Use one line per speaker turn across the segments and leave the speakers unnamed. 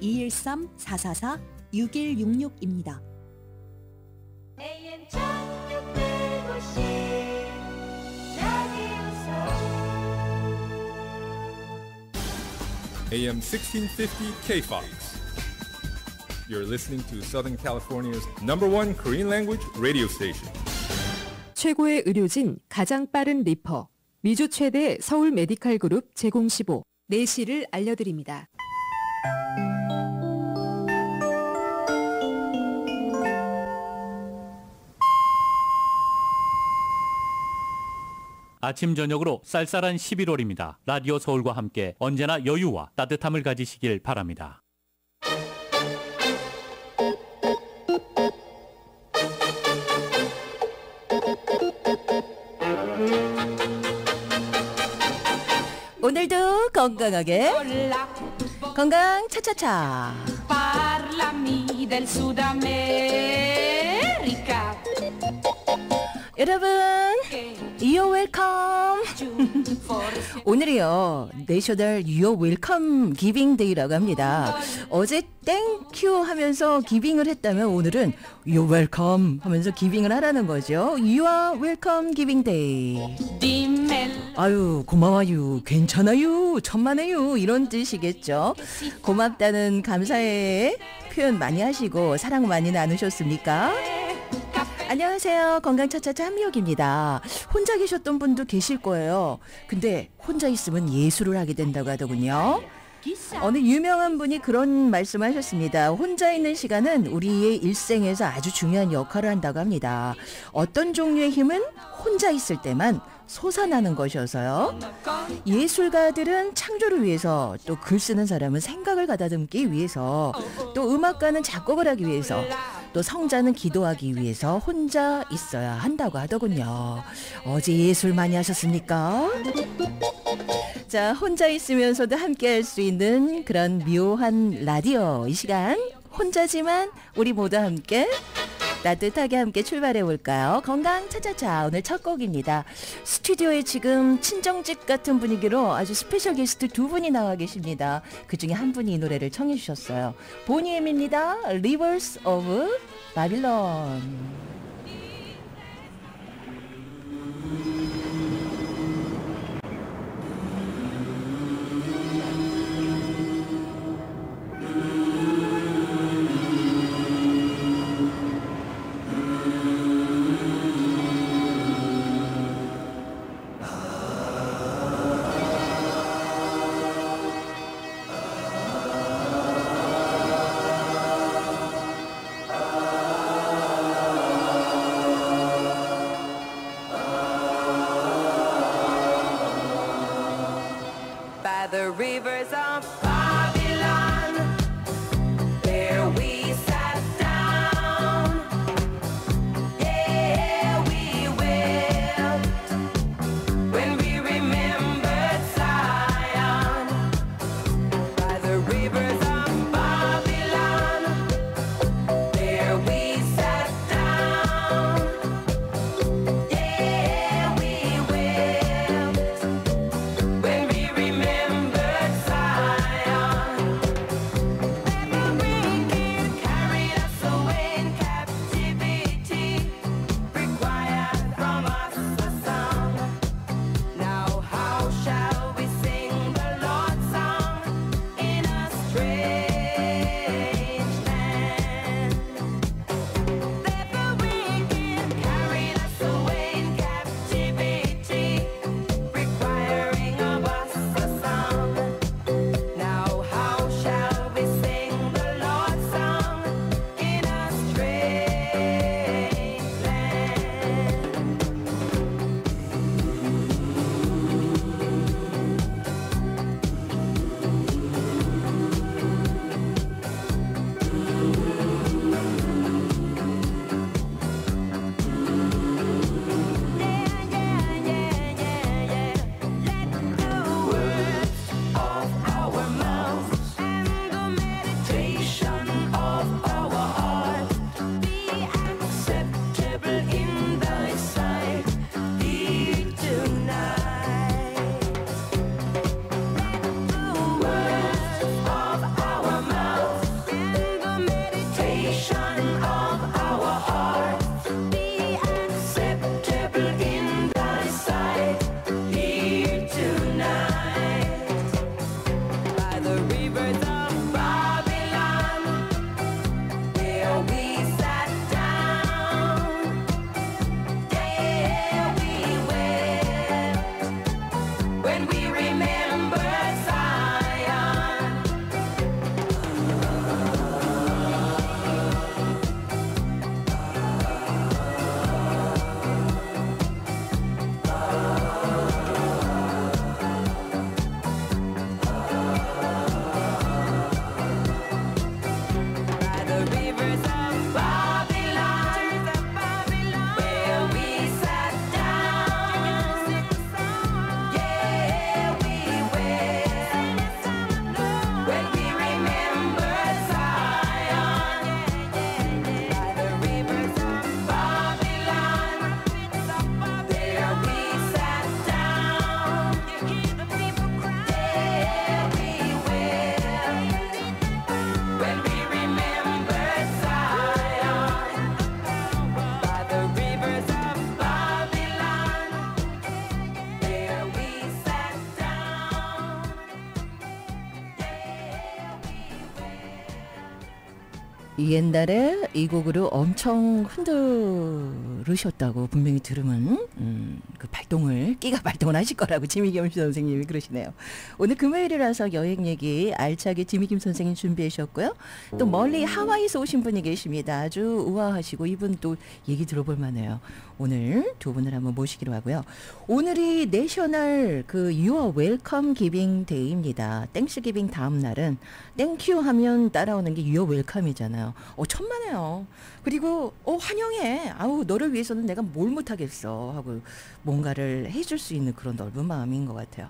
213-444-6166입니다.
AM 1650 라디오서
AM 1650 KFOX. You're listening to Southern California's number one Korean language radio station.
최고의 의료진, 가장 빠른 리퍼, 미주 최대 서울 메디칼 그룹 제공 15, 내시를 알려드립니다.
아침 저녁으로 쌀쌀한 11월입니다. 라디오 서울과 함께 언제나 여유와 따뜻함을 가지시길 바랍니다.
오늘도 건강하게 건강 차차차 여러분 welcome 오늘이요 National You're Welcome Giving Day라고 합니다. 어제 thank you 하면서 giving을 했다면 오늘은 you're welcome 하면서 giving을 하라는 거죠. You're Welcome Giving
Day
아유 고마워요. 괜찮아요. 천만에요. 이런 뜻이겠죠. 고맙다는 감사의 표현 많이 하시고 사랑 많이 나누셨습니까? 안녕하세요 건강차차차 한미옥입니다 혼자 계셨던 분도 계실 거예요 근데 혼자 있으면 예술을 하게 된다고 하더군요 어느 유명한 분이 그런 말씀을 하셨습니다. 혼자 있는 시간은 우리의 일생에서 아주 중요한 역할을 한다고 합니다. 어떤 종류의 힘은 혼자 있을 때만 솟아나는 것이어서요. 예술가들은 창조를 위해서 또 글 쓰는 사람은 생각을 가다듬기 위해서 또 음악가는 작곡을 하기 위해서 또 성자는 기도하기 위해서 혼자 있어야 한다고 하더군요. 어제 예술 많이 하셨습니까? 자, 혼자 있으면서도 함께 할 수 있는 그런 묘한 라디오. 이 시간 혼자지만 우리 모두 함께 따뜻하게 함께 출발해 볼까요? 건강 차차차 오늘 첫 곡입니다. 스튜디오에 지금 친정집 같은 분위기로 아주 special guest 두 분이 나와 계십니다. 그 중에 한 분이 이 노래를 청해 주셨어요. 보니엠입니다. Rivers of Babylon. 옛날에 이 곡으로 엄청 흔들으셨다고 분명히 들으면 음, 그 발동을 끼가 발동을 하실 거라고 지미김 선생님이 그러시네요. 오늘 금요일이라서 여행 얘기 알차게 지미김 선생님 준비해 주셨고요. 또 멀리 하와이에서 오신 분이 계십니다. 아주 우아하시고 이분 또 얘기 들어볼 만해요. 오늘 두 분을 한번 모시기로 하고요. 오늘이 National 그 You're Welcome Giving Day입니다. Thanksgiving 다음 날은 Thank you 하면 따라오는 게 you're welcome이잖아요. 어 천만에요. 그리고 어 환영해. 아우 너를 위해서는 내가 뭘 못하겠어 하고 뭔가를 해줄 수 있는 그런 넓은 마음인 것 같아요.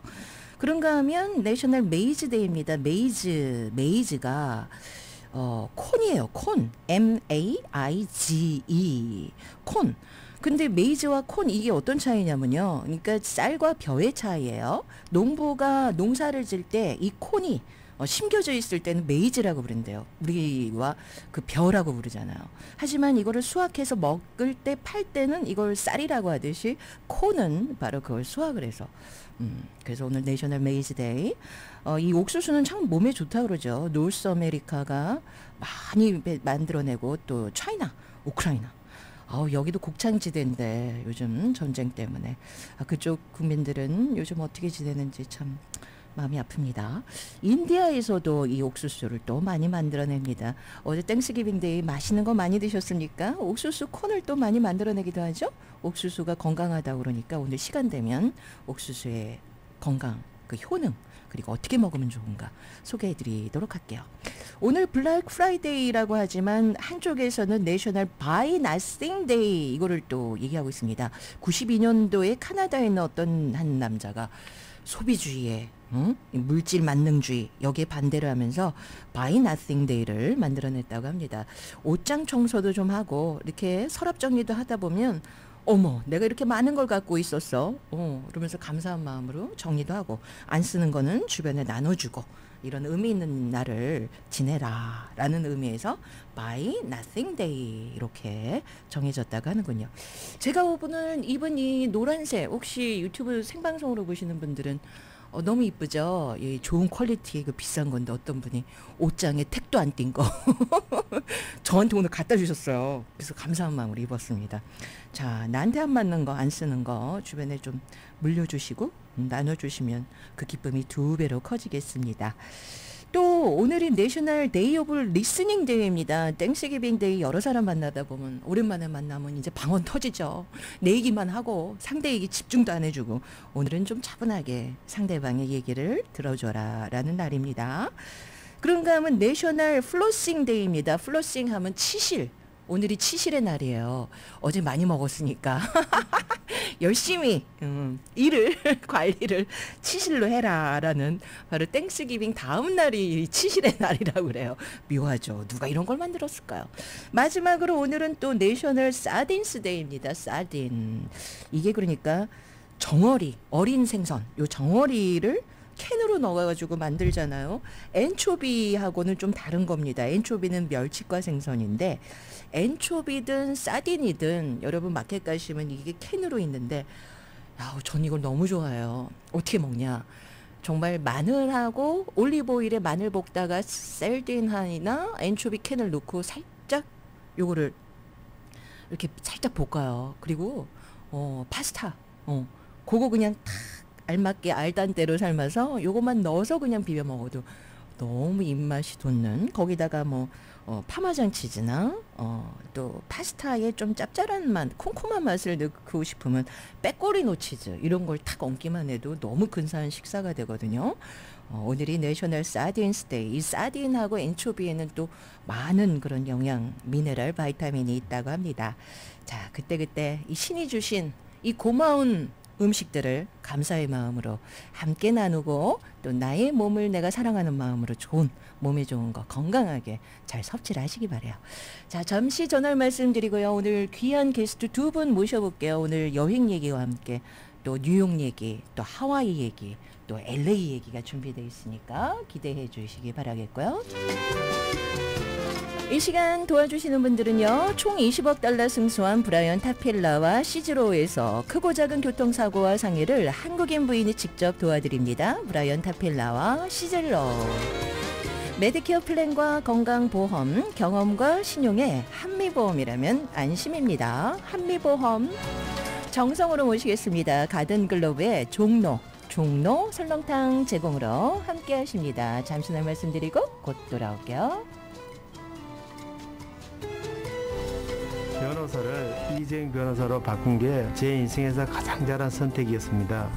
그런가 하면 National Maize Day입니다. 메이즈 메이즈가 어 콘이에요. 콘 M A I G E 콘. 근데 maize와 corn 이게 어떤 차이냐면요. 그러니까 쌀과 벼의 차이예요. 농부가 농사를 질 때 이 corn이 어, 심겨져 있을 때는 maize라고 부른대요. 우리가 그 벼라고 부르잖아요. 하지만 이거를 수확해서 먹을 때 팔 때는 이걸 쌀이라고 하듯이 corn은 바로 그걸 수확을 해서 음, 그래서 오늘 National Maize Day 어, 이 옥수수는 참 몸에 좋다 그러죠. North America가 많이 배- 만들어내고 또 China, 우크라이나 아우 여기도 곡창지대인데 요즘 전쟁 때문에 아, 그쪽 국민들은 요즘 어떻게 지내는지 참 마음이 아픕니다. India에서도 이 옥수수를 또 많이 만들어냅니다. 어제 Thanksgiving Day 맛있는 거 많이 드셨습니까? 옥수수 corn을 또 많이 만들어내기도 하죠. 옥수수가 건강하다고 그러니까 오늘 시간 되면 옥수수의 건강, 그 효능 그리고 어떻게 먹으면 좋은가 소개해 드리도록 할게요. 오늘 블랙 프라이데이라고 하지만 한쪽에서는 National Buy Nothing Day 이거를 또 얘기하고 있습니다. 92년도에 카나다에 있는 어떤 한 남자가 소비주의에 응? 이 물질 만능주의 여기에 반대를 하면서 Buy Nothing Day를 만들어냈다고 합니다. 옷장 청소도 좀 하고 이렇게 서랍 정리도 하다 보면 어머, 내가 이렇게 많은 걸 갖고 있었어. 어, 그러면서 감사한 마음으로 정리도 하고 안 쓰는 거는 주변에 나눠주고 이런 의미 있는 날을 지내라라는 의미에서 Buy Nothing Day 이렇게 정해졌다고 하는군요. 제가 오늘 입은 이 노란색 혹시 유튜브 생방송으로 보시는 분들은 어, 너무 이쁘죠? 이 좋은 quality 그 비싼 건데 어떤 분이 옷장에 tag도 안 뗀 거 저한테 오늘 갖다 주셨어요. 그래서 감사한 마음으로 입었습니다. 자, 나한테 안 맞는 거 안 쓰는 거 주변에 좀 물려주시고 음, 나눠주시면 그 기쁨이 두 배로 커지겠습니다. 또 오늘이 National Day of Listening Day입니다. Thanksgiving Day 여러 사람 만나다 보면 오랜만에 만나면 이제 방언 터지죠. 내 얘기만 하고 상대 얘기 집중도 안 해주고 오늘은 좀 차분하게 상대방의 얘기를 들어줘라 라는 날입니다. 그런가 하면 National Flossing Day입니다. Flossing 하면 치실. 오늘이 치실의 날이에요. 어제 많이 먹었으니까 열심히 음, 이를 관리를 치실로 해라라는 바로 Thanksgiving 다음 날이 치실의 날이라고 그래요. 묘하죠. 누가 이런 걸 만들었을까요? 마지막으로 오늘은 또 National Sardines Day입니다. Sardine 이게 그러니까 정어리 이런 생선 요 정어리를 캔으로 넣어가지고 만들잖아요. Anchovy하고는 좀 다른 겁니다. Anchovy는 멸치과 생선인데 anchovy든 sardine이든 여러분 마켓 가시면 이게 캔으로 있는데 야, 전 이걸 너무 좋아해요. 어떻게 먹냐? 정말 마늘하고 올리브오일에 마늘 볶다가 sardine이나 anchovy 캔을 넣고 살짝 요거를 이렇게 살짝 볶아요. 그리고 어 파스타 어 그거 그냥 탁 알맞게 al dente로 삶아서 요것만 넣어서 그냥 비벼 먹어도 너무 입맛이 돋는 거기다가 뭐 어, 파마장 치즈나 어, 또 파스타에 좀 짭짤한 맛, 쿰쿰한 맛을 넣고 싶으면 pecorino 치즈 이런 걸 탁 얹기만 해도 너무 근사한 식사가 되거든요. 어, 오늘이 National Sardines Day. 이 sardine하고 anchovy에는 또 많은 그런 영양, 미네랄, 바이타민이 있다고 합니다. 자, 그때그때 이 신이 주신 이 고마운 음식들을 감사의 마음으로 함께 나누고 또 나의 몸을 내가 사랑하는 마음으로 좋은 몸에 좋은 거 건강하게 잘 섭취를 하시기 바래요. 자 잠시 전할 말씀드리고요. 오늘 귀한 게스트 두 분 모셔볼게요. 오늘 여행 얘기와 함께 또 뉴욕 얘기, 또 하와이 얘기, 또 LA 얘기가 준비되어 있으니까 기대해 주시기 바라겠고요. 이 시간 도와주시는 분들은요. 총 20억 달러 승소한 브라이언 타필라와 시즈로에서 크고 작은 교통사고와 상해를 한국인 부인이 직접 도와드립니다. 브라이언 타필라와 시즈로. 메디케어 플랜과 건강보험, 경험과 신용의 한미보험이라면 안심입니다. 한미보험. 정성으로 모시겠습니다. 가든글로브의 종로, 종로 설렁탕 제공으로 함께 하십니다. 잠시 후에 말씀드리고 곧 돌아올게요.
변호사를 이재용 변호사로 바꾼 게 제 인생에서 가장 잘한 선택이었습니다.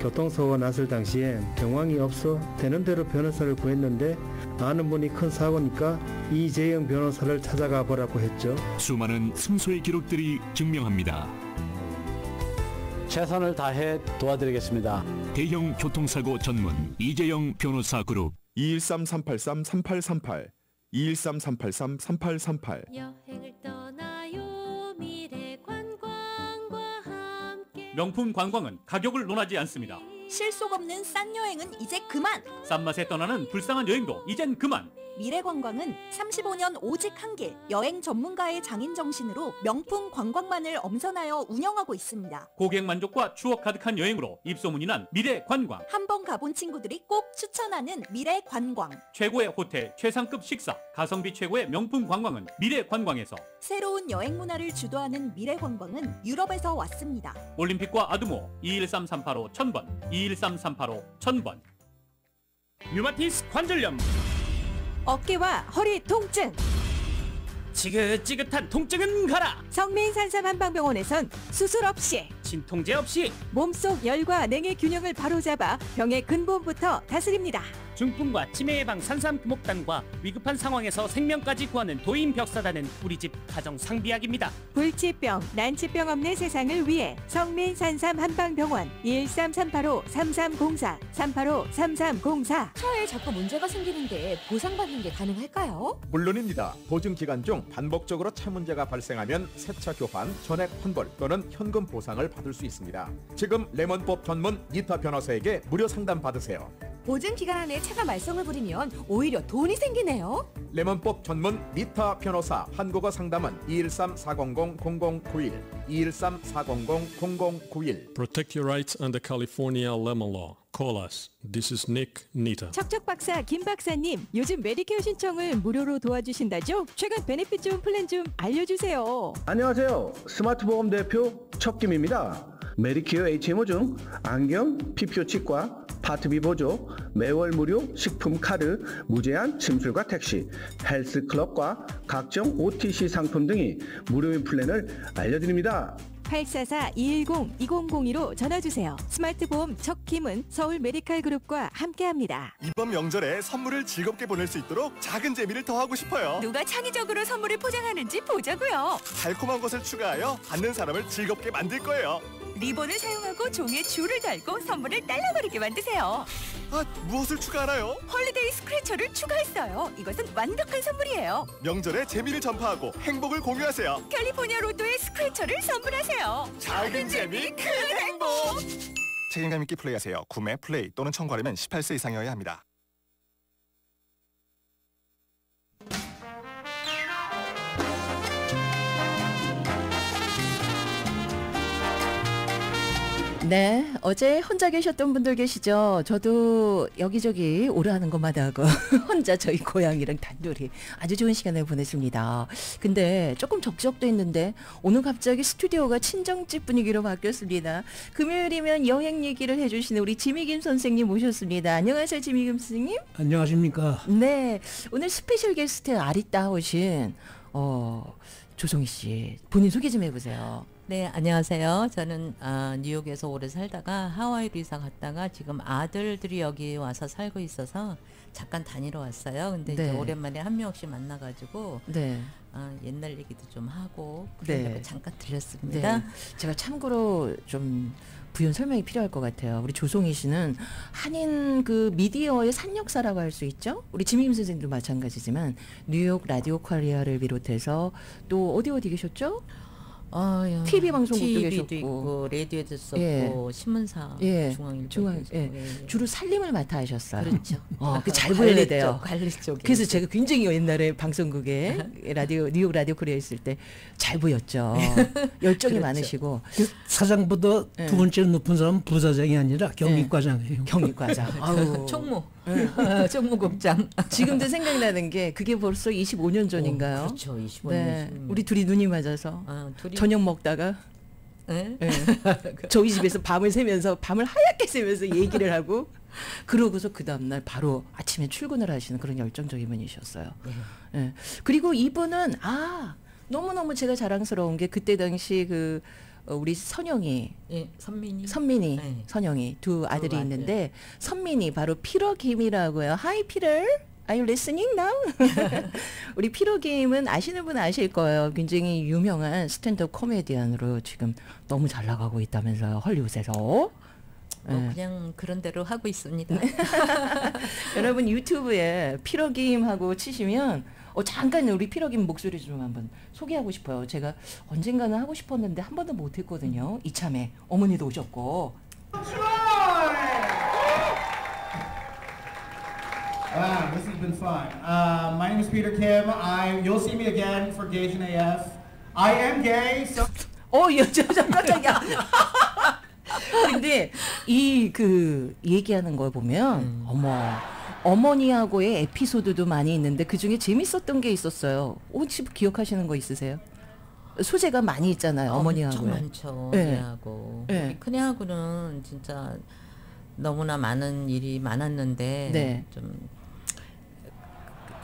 교통사고가 났을 당시엔 병황이 없어 되는 대로 변호사를 구했는데 아는 분이 큰 사고니까 이재영 변호사를 찾아가 보라고 했죠.
수많은 승소의 기록들이 증명합니다.
최선을 다해 도와드리겠습니다.
대형 교통사고 전문 이재영 변호사 그룹
213-383-3838 213-383-3838
명품 관광은 가격을 논하지 않습니다.
실속 없는 싼 여행은 이제 그만.
싼 맛에 떠나는 불쌍한 여행도 이젠 그만.
미래관광은 35년 오직 한 길 여행 전문가의 장인 정신으로 명품 관광만을 엄선하여 운영하고 있습니다.
고객 만족과 추억 가득한 여행으로 입소문이 난 미래 관광.
한 번 가본 친구들이 꼭 추천하는 미래관광.
최고의 호텔, 최상급 식사, 가성비 최고의 명품 관광은 미래 관광에서
새로운 여행 문화를 주도하는 미래관광은 유럽에서 왔습니다.
올림픽과 아드모 213385 1000번, 213385 1000번. 류마티스 관절염,
어깨와 허리 통증.
지긋지긋한 통증은 가라.
성민산삼 한방병원에선 수술 없이
진통제 없이
몸속 열과 냉의 균형을 바로잡아 병의 근본부터 다스립니다.
중풍과 치매 예방 산삼 금옥단과 위급한 상황에서 생명까지 구하는 도인 벽사단은 우리 집 가정 상비약입니다.
불치병, 난치병 없는 세상을 위해 성민 산삼 한방병원 113-385-3304 385-3304
차에 자꾸 문제가 생기는데 보상받는 게 가능할까요?
물론입니다. 보증 기간 중 반복적으로 차 문제가 발생하면 세차 교환, 전액 환불 또는 현금 보상을 받을 수 있습니다. 지금 레몬법 전문 니타 변호사에게 무료 상담 받으세요.
보증 기간 안에 차가 말썽을 부리면 오히려 돈이 생기네요.
레몬법 전문 니타 변호사 한국어 상담은 213-400-0091 213-400-0091
Protect your rights under California lemon law. Call us. This is Nick Nita.
척척 박사 김 박사님 요즘 메디케어 신청을 무료로 도와주신다죠? 최근 benefit 좋은 플랜 좀 알려주세요.
안녕하세요. 스마트 보험 대표 척김입니다. 메디케어 HMO 중 안경, PPO 치과, Part B 보조, 매월 무료 식품 카드, 무제한 침술과 택시, 헬스클럽과 각종 OTC 상품 등이 무료인 플랜을 알려드립니다.
844-210-2002로 전화주세요. 스마트 보험 척킴은 서울 메디칼 그룹과 함께합니다.
이번 명절에 선물을 즐겁게 보낼 수 있도록 작은 재미를 더하고 싶어요.
누가 창의적으로 선물을 포장하는지 보자고요.
달콤한 것을 추가하여 받는 사람을 즐겁게 만들 거예요.
리본을 사용하고 종이에 줄을 달고 선물을 날라버리게 만드세요.
아, 무엇을 추가하나요?
Holiday Scratcher를 추가했어요. 이것은 완벽한 선물이에요.
명절에 재미를 전파하고 행복을 공유하세요.
캘리포니아 로또의 Scratcher를 선물하세요.
작은 재미, 큰 행복. 책임감 있게 플레이하세요. 구매, 플레이 또는 청구하려면 18세 이상이어야 합니다.
네, 어제 혼자 계셨던 분들 계시죠? 저도 여기저기 오래하는 것마다 하고 혼자 저희 고양이랑 단둘이 아주 좋은 시간을 보냈습니다. 근데 조금 적적도 있는데 오늘 갑자기 스튜디오가 친정집 분위기로 바뀌었습니다. 금요일이면 여행 얘기를 해주시는 우리 지미김 선생님 모셨습니다. 안녕하세요, 지미김 선생님.
안녕하십니까.
네, 오늘 special guest 아리따 오신 어, 조성희 씨 본인 소개 좀 해보세요.
네, 안녕하세요. 저는 아, 뉴욕에서 오래 살다가 하와이로 이사 갔다가 지금 아들들이 여기 와서 살고 있어서 잠깐 다니러 왔어요. 근데
네.
이제 오랜만에 한 명씩 만나가지고
네.
아, 옛날 얘기도 좀 하고
네.
잠깐 들렸습니다.
네. 제가 참고로 좀 부연 설명이 필요할 것 같아요. 우리 조송희 씨는 한인 그 미디어의 산역사라고 할 수 있죠. 우리 지미김 선생님도 마찬가지지만 뉴욕 라디오 코리아를 비롯해서 또 어디 어디 계셨죠?
어,
TV 방송국도
TV도
계셨고.
있고 라디오도 썼고
예.
신문사
예.
중앙일보
중앙 예.
예.
주로 살림을 맡아 하셨어요.
그렇죠.
어, 그잘 보여야 돼요.
쪽, 관리 쪽에.
그래서 제가 굉장히 옛날에 방송국에 라디오 뉴욕 라디오 코리아 있을 때 잘 보였죠. 열정이
그렇죠.
많으시고
사장보다
예.
두 번째로 높은 사람은 부사장이 아니라 경리과장이에요.
경리과장. 아우.
총무. 어, 총무국장.
지금도 생각나는 게 그게 벌써 25년 전인가요?
오, 그렇죠. 25년
네.
전.
우리 둘이 눈이 맞아서
어, 둘이-
저녁 먹다가
네?
예. 저희 집에서 밤을 새면서 밤을 하얗게 새면서 얘기를 하고 그러고서 그 다음날 바로 아침에 출근을 하시는 그런 열정적인 분이셨어요.
네.
예. 그리고 이분은 아 너무너무 제가 자랑스러운 게 그때 당시 그 어, 우리 선영이
예, 선민이.
선민이
네.
선영이 두 아들이
아들.
있는데 선민이 바로 피러 김이라고요. Hi Peter. Are you listening now? 우리 피러 김은 아시는 분은 아실 거예요. 굉장히 유명한 스탠드업 코미디언으로 지금 너무 잘 나가고 있다면서요. 헐리우드에서.
뭐
예.
그냥 그런 대로 하고 있습니다.
여러분 유튜브에 피러김하고 치시면 어 잠깐 우리 피러김 목소리 좀 한번 소개하고 싶어요. 제가 언젠가는 하고 싶었는데 한 번도 못 했거든요. 이참에 어머니도 오셨고.
Wow, this has been fun. Uh, my name is Peter Kim. I you'll see me again for Gage and AF. I am gay, so
어, 여자 깜짝이야. 근데 이 그 얘기하는 걸 보면 어머 어머니하고의 에피소드도 많이 있는데 그 중에 재밌었던 게 있었어요. 혹시 기억하시는 거 있으세요? 소재가 많이 있잖아요. 어머니하고.
엄청 많죠.
네.
얘하고.
네.
큰애하고는 진짜 너무나 많은 일이 많았는데
네.
좀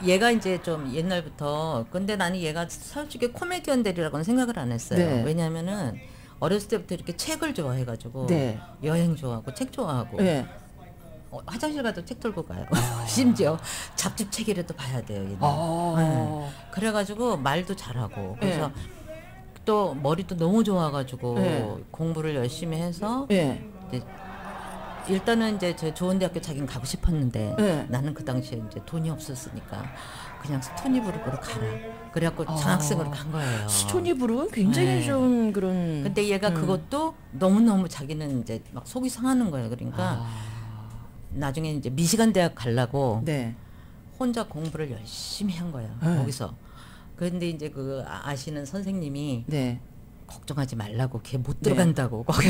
얘가 이제 좀 옛날부터 근데 나는 얘가 솔직히 코미디언 되리라고는 생각을 안 했어요.
네.
왜냐하면은 어렸을 때부터 이렇게 책을 좋아해가지고
네.
여행 좋아하고 책 좋아하고
네.
어, 화장실 가도 책 들고 가요. 심지어 잡집 책이라도 봐야 돼요. 얘는.
아.
네. 그래가지고 말도 잘하고 그래서
네.
또 머리도 너무 좋아가지고
네.
공부를 열심히 해서
네.
이제 일단은 이제 저 좋은 대학교 자기는 가고 싶었는데
네.
나는 그 당시에 이제 돈이 없었으니까 그냥 스토니브룩으로 가라. 그래갖고
아.
장학생으로 간 거예요.
스토니브룩은 굉장히
네.
좀 그런.
근데 얘가
음.
그것도 너무 너무 자기는 이제 막 속이 상하는 거예요. 그러니까 나중에 이제 미시간 대학 가려고
네.
혼자 공부를 열심히 한 거예요.
네.
거기서. 그런데 이제 그 아- 아시는 선생님이
네.
걱정하지 말라고 걔못
네.
들어간다고 거기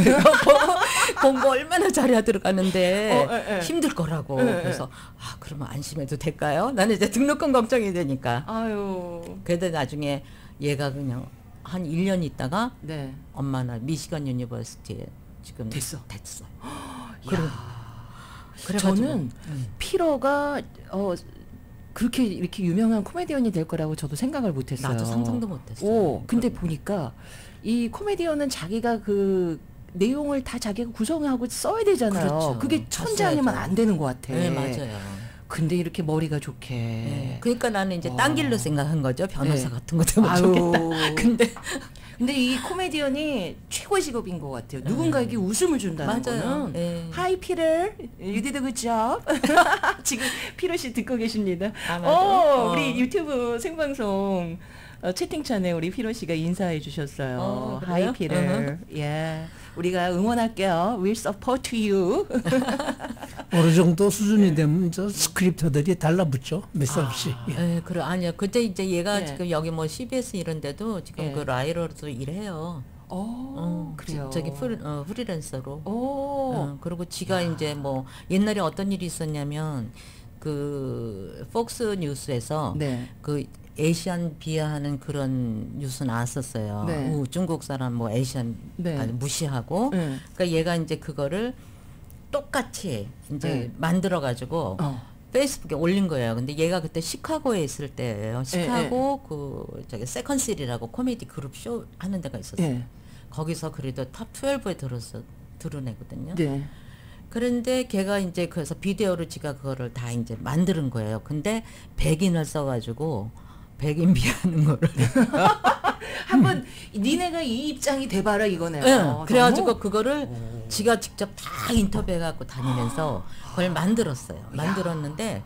공부 얼마나 잘해야 들어가는데
어, 에, 에.
힘들 거라고
에, 에.
그래서 아 그러면 안심해도 될까요? 나는 이제 등록금 걱정이 되니까
아유.
그래도 나중에 얘가 그냥 한 1년 있다가
네.
엄마 나 미시간 University에 지금
됐어.
됐어.
그래.
그래가지고,
저는
음.
Peter가 어 그렇게 이렇게 유명한 코미디언이 될 거라고 저도 생각을 못했어요.
나도 상상도 못했어요.
오, 근데 보니까 이 코미디언은 자기가 그 내용을 다 자기가 구성하고 써야 되잖아요.
그렇죠.
그게 천재 아니면
썼어야죠.
안 되는 것 같아.
네 맞아요.
근데 이렇게 머리가 좋게.
네. 그러니까 나는 이제 딴
어.
길로 생각한 거죠. 변호사
네.
같은 거 되면. 좋겠다. 근데
근데 이 코미디언이 최고의 직업인 것 같아요. 누군가에게 웃음을 준다는
네. 맞아요.
거는.
네.
Hi Peter, you did a good job. 지금 피로 씨 듣고 계십니다.
아, 맞아?
어,
어.
우리 유튜브 생방송 어, 채팅창에 우리 피로 씨가 인사해 주셨어요.
어,
Hi
그래요?
Peter. 예. 우리가 응원할게요. We'll support you.
어느 정도 수준이 되면 저 스크립터들이 달라붙죠. 몇살 없이. 예.
네, 그래 아니요. 그때 이제 얘가
네.
지금 여기 뭐 CBS 이런데도 지금
네.
그 라이러도 일해요.
오,
어,
그래요.
지- 저기 프리, 어, 프리랜서로.
오.
어, 그리고 지가 이제 뭐 옛날에 어떤 일이 있었냐면 그 폭스 뉴스에서
네.
그 Asian 비하하는 그런 뉴스 나왔었어요.
네.
우, 중국 사람 뭐 Asian
네.
아니, 무시하고.
네.
그러니까 얘가 이제 그거를 똑같이 이제
네.
만들어 가지고
어.
페이스북에 올린 거예요. 근데 얘가 그때 시카고에 있을 때예요.
네,
시카고 그 저기 Second City라고 코미디 그룹 쇼 하는 데가 있었어요.
예.
거기서 그래도 top 12에 들어서 드러내거든요.
네.
그런데 걔가 이제 그래서 비디오로 지가 그거를 다 이제 만드는 거예요. 근데 백인을 써가지고 백인 비하는 거를.
한번 니네가 이 입장이 돼봐라 이거네요.
예,
너무-
그래가지고 그거를 지가 직접 다 인터뷰해갖고 다니면서 그걸 만들었어요. 만들었는데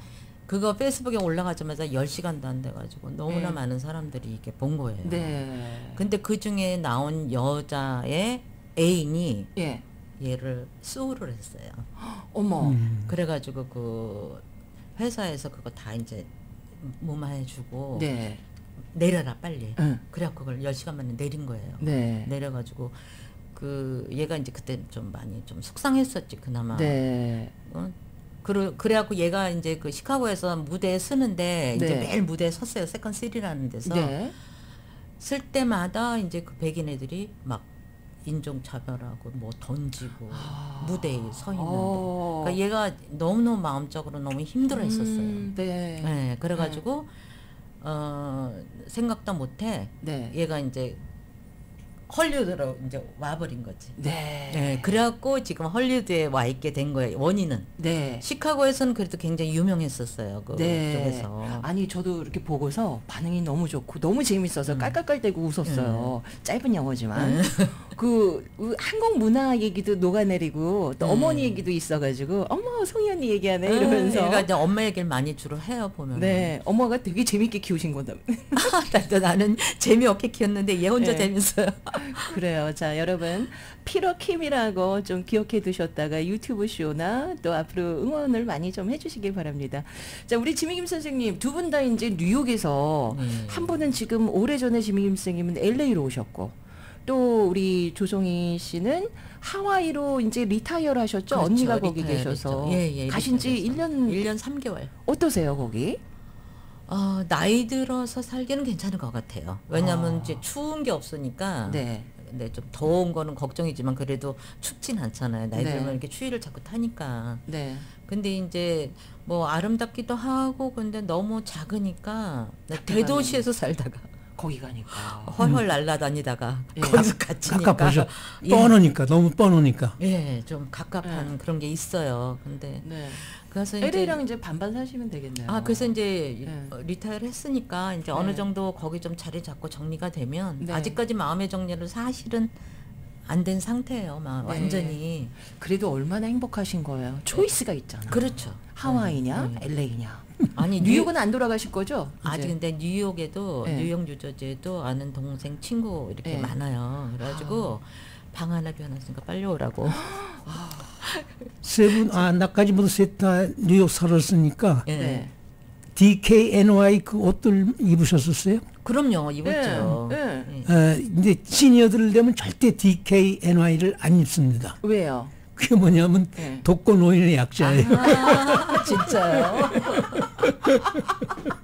그거 페이스북에 올라가자마자 10시간도 안 돼가지고 너무나
네.
많은 사람들이 이렇게 본 거예요.
네.
근데 그 중에 나온 여자의 애인이
예.
얘를 sue를 했어요.
어머.
음.
그래가지고 그 회사에서 그거 다 이제 무마해주고
네.
내려라 빨리.
응.
그래갖고 그걸 10시간 만에 내린 거예요.
네.
내려가지고 그 얘가 이제 그때 좀 많이 좀 속상했었지 그나마.
네.
어? 그래 그래갖고 얘가 이제 그 시카고에서 무대에 쓰는데 이제
네.
매일 무대에 섰어요. Second City라는 데서
네.
쓸 때마다 이제 그 백인 애들이 막 인종 차별하고 뭐 던지고 무대에 서 있는.
어.
그러니까 얘가 너무너무 마음적으로 너무 힘들어 했었어요.
음, 네.
네, 그래가지고 어 생각도 못해.
네.
얘가 이제 헐리우드로 이제 와버린 거지.
네.
네, 그래갖고 지금 헐리우드에 와 있게 된 거예요. 원인은.
네.
시카고에서는 그래도 굉장히 유명했었어요. 그
네.
쪽에서.
아니 저도 이렇게 보고서 반응이 너무 좋고 너무 재밌어서 깔깔깔대고 웃었어요. 짧은 영어지만 그 한국 문화 얘기도 녹아내리고 또
음.
어머니 얘기도 있어가지고 어머 송이 언니 얘기하네 이러면서
그러니까 이제 엄마 얘기를 많이 주로 해요 보면.
네 엄마가 되게 재밌게 키우신 거다.
나- 나는 재미없게 키웠는데 얘 혼자
네.
재밌어요.
그래요. 자, 여러분. 피러 킴이라고 좀 기억해 두셨다가 유튜브 쇼나 또 앞으로 응원을 많이 좀 해주시길 바랍니다. 자, 우리 지미김 선생님 두 분 다 이제 뉴욕에서
네.
한 분은 지금 오래전에 지미김 선생님은 LA로 오셨고 또 우리 조송희 씨는 하와이로 이제 retire를 하셨죠?
그렇죠.
언니가 거기 계셔서.
예, 예,
가신 지
retire
1년
1년 3개월.
어떠세요, 거기?
어, 나이 들어서 살기는 괜찮은 것 같아요. 왜냐하면
아.
이제 추운 게 없으니까.
네.
근데 좀 더운 거는 걱정이지만 그래도 춥진 않잖아요. 나이
네.
들면 이렇게 추위를 자꾸 타니까.
네.
근데 이제 뭐 아름답기도 하고 근데 너무 작으니까. 대도시에서 살다가
거기 가니까.
훨훨 날아다니다가
예.
거기서 갇히니까
깝깝하죠.
예.
뻔하니까 너무 뻔하니까.
예, 좀 갑갑한 그런 게 있어요. 근데
네.
그래서 이제
LA랑 이제 반반 사시면 되겠네요.
아 그래서 이제
네.
어, retire를 했으니까 이제
네.
어느 정도 거기 좀 자리 잡고 정리가 되면
네.
아직까지 마음의 정리를 사실은 안 된 상태예요. 막
네.
완전히
그래도 얼마나 행복하신 거예요. choice가 있잖아.
그렇죠.
하와이냐,
네.
LA냐.
아니
뉴욕은 안 돌아가실 거죠?
아직? 근데 뉴욕에도
네.
뉴욕 뉴저지에도 아는 동생 친구 이렇게
네.
많아요. 그래가지고 방 하나 비워놨으니까 빨리 오라고.
세 분, 아, 나까지 모두 셋다 뉴욕 살았으니까
예.
네.
DKNY 그 옷들 입으셨었어요?
그럼요 입었죠.
네.
예.
어, 근데 시니어들 되면 절대 DKNY를 안 입습니다.
왜요?
그게 뭐냐면
네.
독거 노인의 약자예요.
아, 진짜요?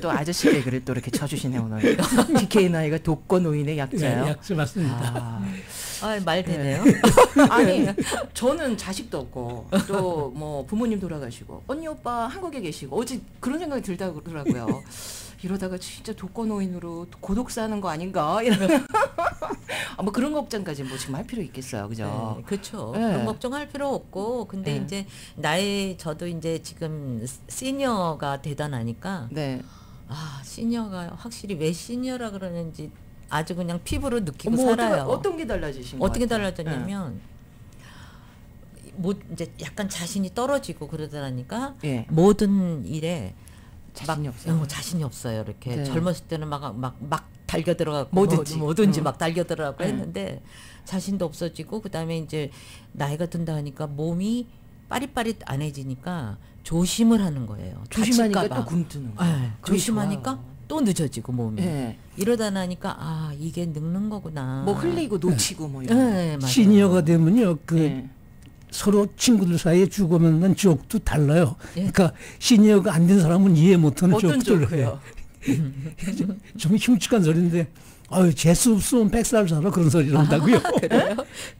또 아저씨 개그를 또 이렇게 쳐주시네 오늘. DK 나이가 독거 노인의 약자요.
네, 약자 맞습니다.
아.
아, 말 되네요.
아니 저는 자식도 없고 또 뭐 부모님 돌아가시고 언니 오빠 한국에 계시고 어제 그런 생각이 들다 그러더라고요. 이러다가 진짜 독거 노인으로 고독 사는 거 아닌가 이런 아, 뭐 그런 걱정까지 뭐 지금 할 필요 있겠어요, 그죠?
네, 그렇죠.
네.
그런 걱정할 필요 없고 근데
네.
이제 나이 저도 이제 지금 시니어가 되다나니까
네.
아 시니어가 확실히 왜 시니어라 그러는지 아주 그냥 피부로 느끼고
뭐
살아요.
어떤 게 달라지신 것
어떻게? 달라졌냐면 뭐 이제 약간 자신이 떨어지고 그러다니까
예.
모든 일에
자신이
막,
없어요.
어, 자신이 없어요. 이렇게
네.
젊었을 때는 막 막 막 달겨 들어가고
뭐든지.
뭐, 뭐든지
음.
막 달겨 들어가고
네.
했는데 자신도 없어지고 그다음에 이제 나이가 든다 하니까 몸이 빠릿빠릿 안 해지니까 조심을 하는 거예요.
조심하니까. 또 굶드는 거예요.
네, 조심하니까
좋아요.
또 늦어지고 몸이
예.
이러다 나니까 아 이게 늙는 거구나.
뭐 흘리고 놓치고 뭐 이런. 거.
네.
시니어가 되면요, 그
네.
서로 친구들 사이에 주고받는 지옥도 달라요.
예.
그러니까 시니어가 안 된 사람은 이해 못하는
어떤
지옥들.
조크요?
좀 흉측한 소리인데, 아유 재수 없으면 백살 살아 그런 소리를 한다고요.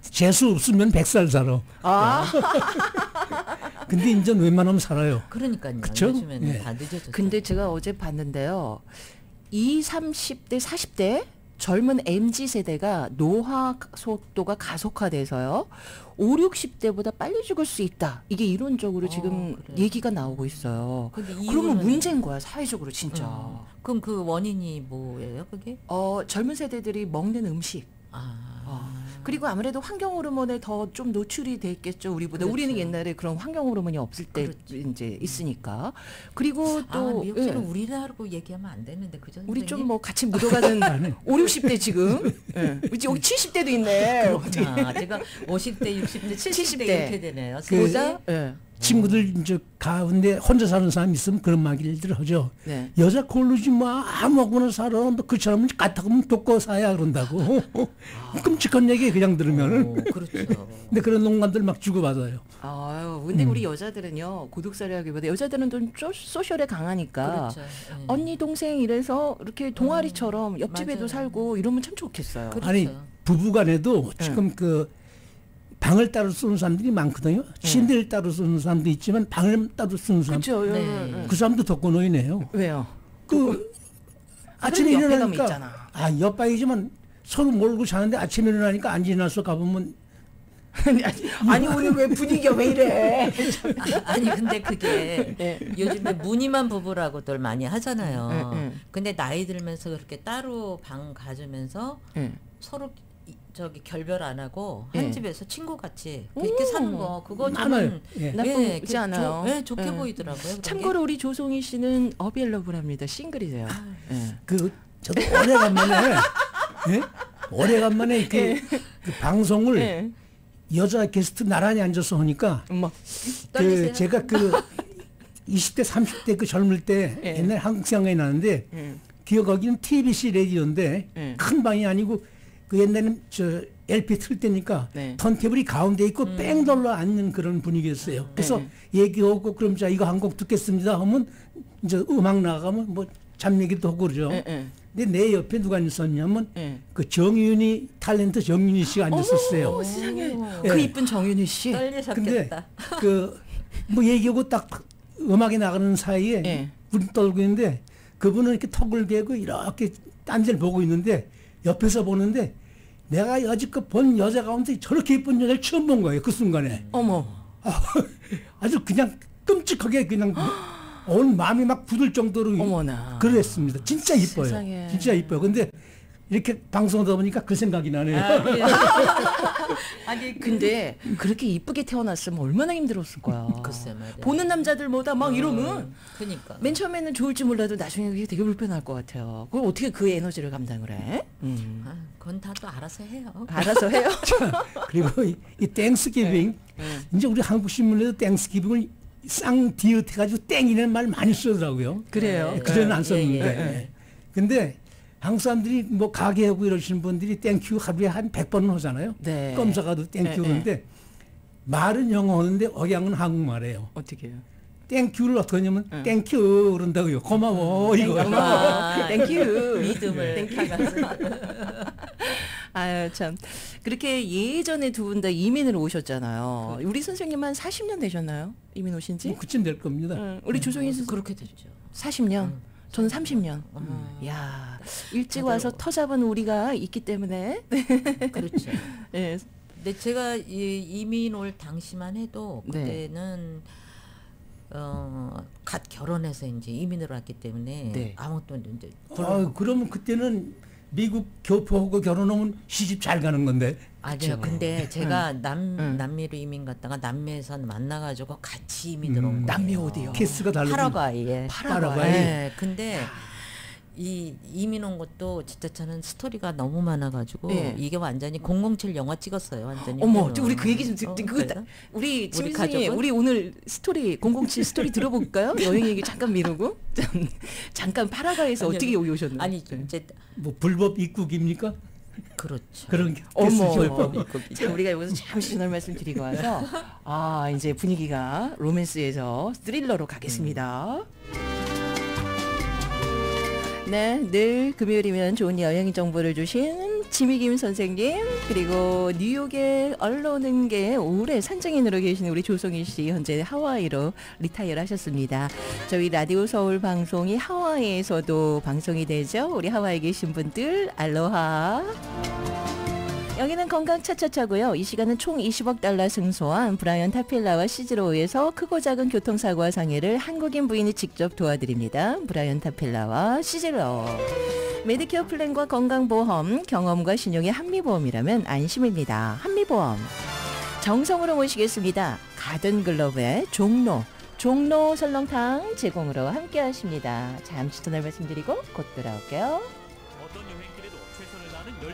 재수 없으면 백살 살아.
아,
근데 이제 웬만하면 살아요.
그러니까요.
그쵸?
요즘에는
예.
다 늦어졌어요.
근데 제가 어제 봤는데요. 20, 30대, 40대 젊은 MZ 세대가 노화 속도가 가속화돼서요. 5, 60대보다 빨리 죽을 수 있다. 이게 이론적으로 지금
그래요?
얘기가 나오고 있어요. 그러면 문제인 거야, 사회적으로 진짜.
어. 그럼 그 원인이 뭐예요, 그게?
어, 젊은 세대들이 먹는 음식.
아.
어. 그리고 아무래도 환경 호르몬에 더 좀 노출이 돼 있겠죠 우리보다
그렇죠.
우리는 옛날에 그런 환경 호르몬이 없을 때 이제 있으니까 그리고
아,
또
미국처럼
예.
우리나라고 얘기하면 안 되는데 그죠?
우리 좀? 뭐 같이 묻어가는 5, 60대 지금 예. 여기 70대도 있네
그렇구나. 제가 50대, 60대, 70대,
70대.
이렇게 되네요.
그-
보자
예.
친구들 이제 가운데 혼자 사는 사람 있으면 그런 말들 하죠.
네.
여자 고르지 마 아무거나 살아. 너그 사람은 까딱하면 독거 사야 그런다고. 끔찍한 얘기 그냥 들으면은.
그렇죠.
근데 그런 농간들 막 주고 받아요.
아유, 근데
음.
우리 여자들은요 고독살이라기보다 여자들은 좀 소, 소셜에 강하니까
그렇죠. 예.
언니 동생 이래서 이렇게 동아리처럼 옆집에도
맞아요.
살고 이러면 참 좋겠어요.
아니 부부간에도
네.
지금 그 방을 따로 쓰는 사람들이 많거든요. 침대를 따로 쓰는 사람도 있지만 방을 따로 쓰는 사람.
그렇죠. 네. 네.
그 사람도 독거노인이에요.
왜요?
그 아침에
옆에 가면
일어나니까.
아
옆방이지만 서로 몰고 자는데 아침에 일어나니까 안 지나서 가보면
아니 오늘 왜 분위기가 왜 이래?
아, 아니 근데 그게
네.
요즘에 무늬만 부부라고들 많이 하잖아요.
네, 네.
근데 나이 들면서 그렇게 따로 방 가지면서
네.
서로 이- 저기 결별 안 하고
네.
한 집에서 친구 같이 그렇게 사는 거 그거. 저는
예.
나쁘지
그
않아요.
좋- 네, 좋게
예.
보이더라고요.
참고로 우리 조송희 씨는 어비엘러블합니다. 싱글이세요. 예.
그 저도 오래간만에 예? 오래간만에 그,
예.
그 방송을
예.
여자 게스트 나란히 앉아서 하니까 막그
떨리세요?
제가 그 20대 30대 그 젊을 때
예.
옛날 한국 생각이 나는데
예.
기억하기는 TBC 라디오인데
예.
큰 방이 아니고 그 옛날에는 저 LP 틀 때니까
네.
턴테이블이 가운데 있고 뺑 돌러 앉는 그런 분위기였어요. 그래서
네.
얘기하고 그럼 자 이거 한 곡 듣겠습니다 하면 이제 음악 나가면 뭐 잠 얘기도 하고 그러죠.
예, 예.
근데 내 옆에 누가 있었냐면
예.
그 정윤이 탤런트 정윤이 씨가 앉았었어요.
어머, 세상에.
예.
그 이쁜 정윤희 씨.
근데
떨리셨겠다.
그뭐 얘기하고 딱 음악이 나가는 사이에
예.
우리 떨고 있는데 그분은 이렇게 턱을 개고 이렇게 딴 데를 보고 있는데 옆에서 보는데 내가 여지껏 본 여자 가운데 저렇게 예쁜 여자를 처음 본 거예요 그 순간에
어머.
아주 그냥 끔찍하게 그냥 온 마음이 막 굳을 정도로
어머나.
그랬습니다 진짜 이뻐요
세상에.
진짜 이뻐요 근데 이렇게 방송하다 보니까 그 생각이 나네요
아니 근데 그렇게 이쁘게 태어났으면 얼마나 힘들었을 거야.
글쎄 말이야.
보는 남자들보다 막 이러면
그러니까
맨 처음에는 좋을지 몰라도 나중에 그게 되게 불편할 것 같아요. 그걸 어떻게 그 에너지를 감당을 해? 음.
아, 그건 다 또 알아서 해요.
알아서 해요.
그리고 이, 이 Thanksgiving 이제 우리 한국 신문에도 Thanksgiving을 쌍디귿 해가지고 땡이라는 말 많이 쓰더라고요.
그래요?
예, 그전에는 안
예,
썼는데.
예.
근데 한국 사람들이 뭐 가게하고 이러시는 분들이 thank you 하루에 한 100번은 하잖아요.
네.
껌사가도 thank you
예, 예.
그러는데 말은 영어 하는데 억양은 한국말이에요.
어떻게 해요?
thank you를 어떻게 하냐면 thank you 그런다고요. 고마워 이거.
고마워. Thank you.
믿음을
thank you. 아유 참 그렇게 예전에 두 분 다 이민을 오셨잖아요. 우리 선생님 한 40년 되셨나요? 이민 오신지?
뭐 그쯤 될 겁니다.
응. 우리 조성희 선생
그렇게 됐죠.
40년. 저는 30년. 야 일찍 와서 터 잡은 우리가 있기 때문에.
그렇죠.
예.
근데 제가 이, 이민 올 당시만 해도
네.
그때는 어, 갓 결혼해서 이제 이민을 왔기 때문에
네.
아무것도 이제
아, 그러면 그때는 미국 교포하고 결혼하면 시집 잘 가는 건데.
아니요. 근데 제가 남
응.
남미로 이민 갔다가 남미에선 만나가지고 같이 이민 들어온 거예요.
남미 어디요?
케이스가 다르군.
파라과이에.
파라과이.
네, 근데 이 이민 온 것도 진짜 저는 스토리가 너무 많아가지고
예.
이게 완전히 007 영화 찍었어요. 완전히.
어머, 저 우리 그 얘기 좀 듣,
어,
그? 우리 지미
우리?
우리 오늘 스토리 007 스토리 들어볼까요? 여행 얘기 잠깐 미루고 참, 잠깐 파라과이에서
아니,
어떻게 여기 오셨나요?
아니 이제
뭐 불법 입국입니까?
그렇죠.
그런 게
어머. 자, 우리가 여기서 잠시 전할 말씀 드리고 와서 아 이제 분위기가 로맨스에서 스릴러로 가겠습니다. 네, 늘 금요일이면 좋은 여행 정보를 주신 지미김 선생님 그리고 뉴욕의 언론은계 오래 산증인으로 계시는 우리 조성희 씨 현재 하와이로 retire 하셨습니다. 저희 라디오 서울 방송이 하와이에서도 방송이 되죠. 우리 하와이에 계신 분들 알로하. 여기는 건강 차차차고요. 이 시간은 총 20억 달러 승소한 브라이언 타필라와 시즈로우에서 크고 작은 교통사고와 상해를 한국인 부인이 직접 도와드립니다. 브라이언 타필라와 시즈로우. 메디케어 플랜과 건강보험, 경험과 신용의 한미보험이라면 안심입니다. 한미보험. 정성으로 모시겠습니다. 가든글로브의 종로. 종로 설렁탕 제공으로 함께 하십니다. 잠시 전화 말씀드리고 곧 돌아올게요.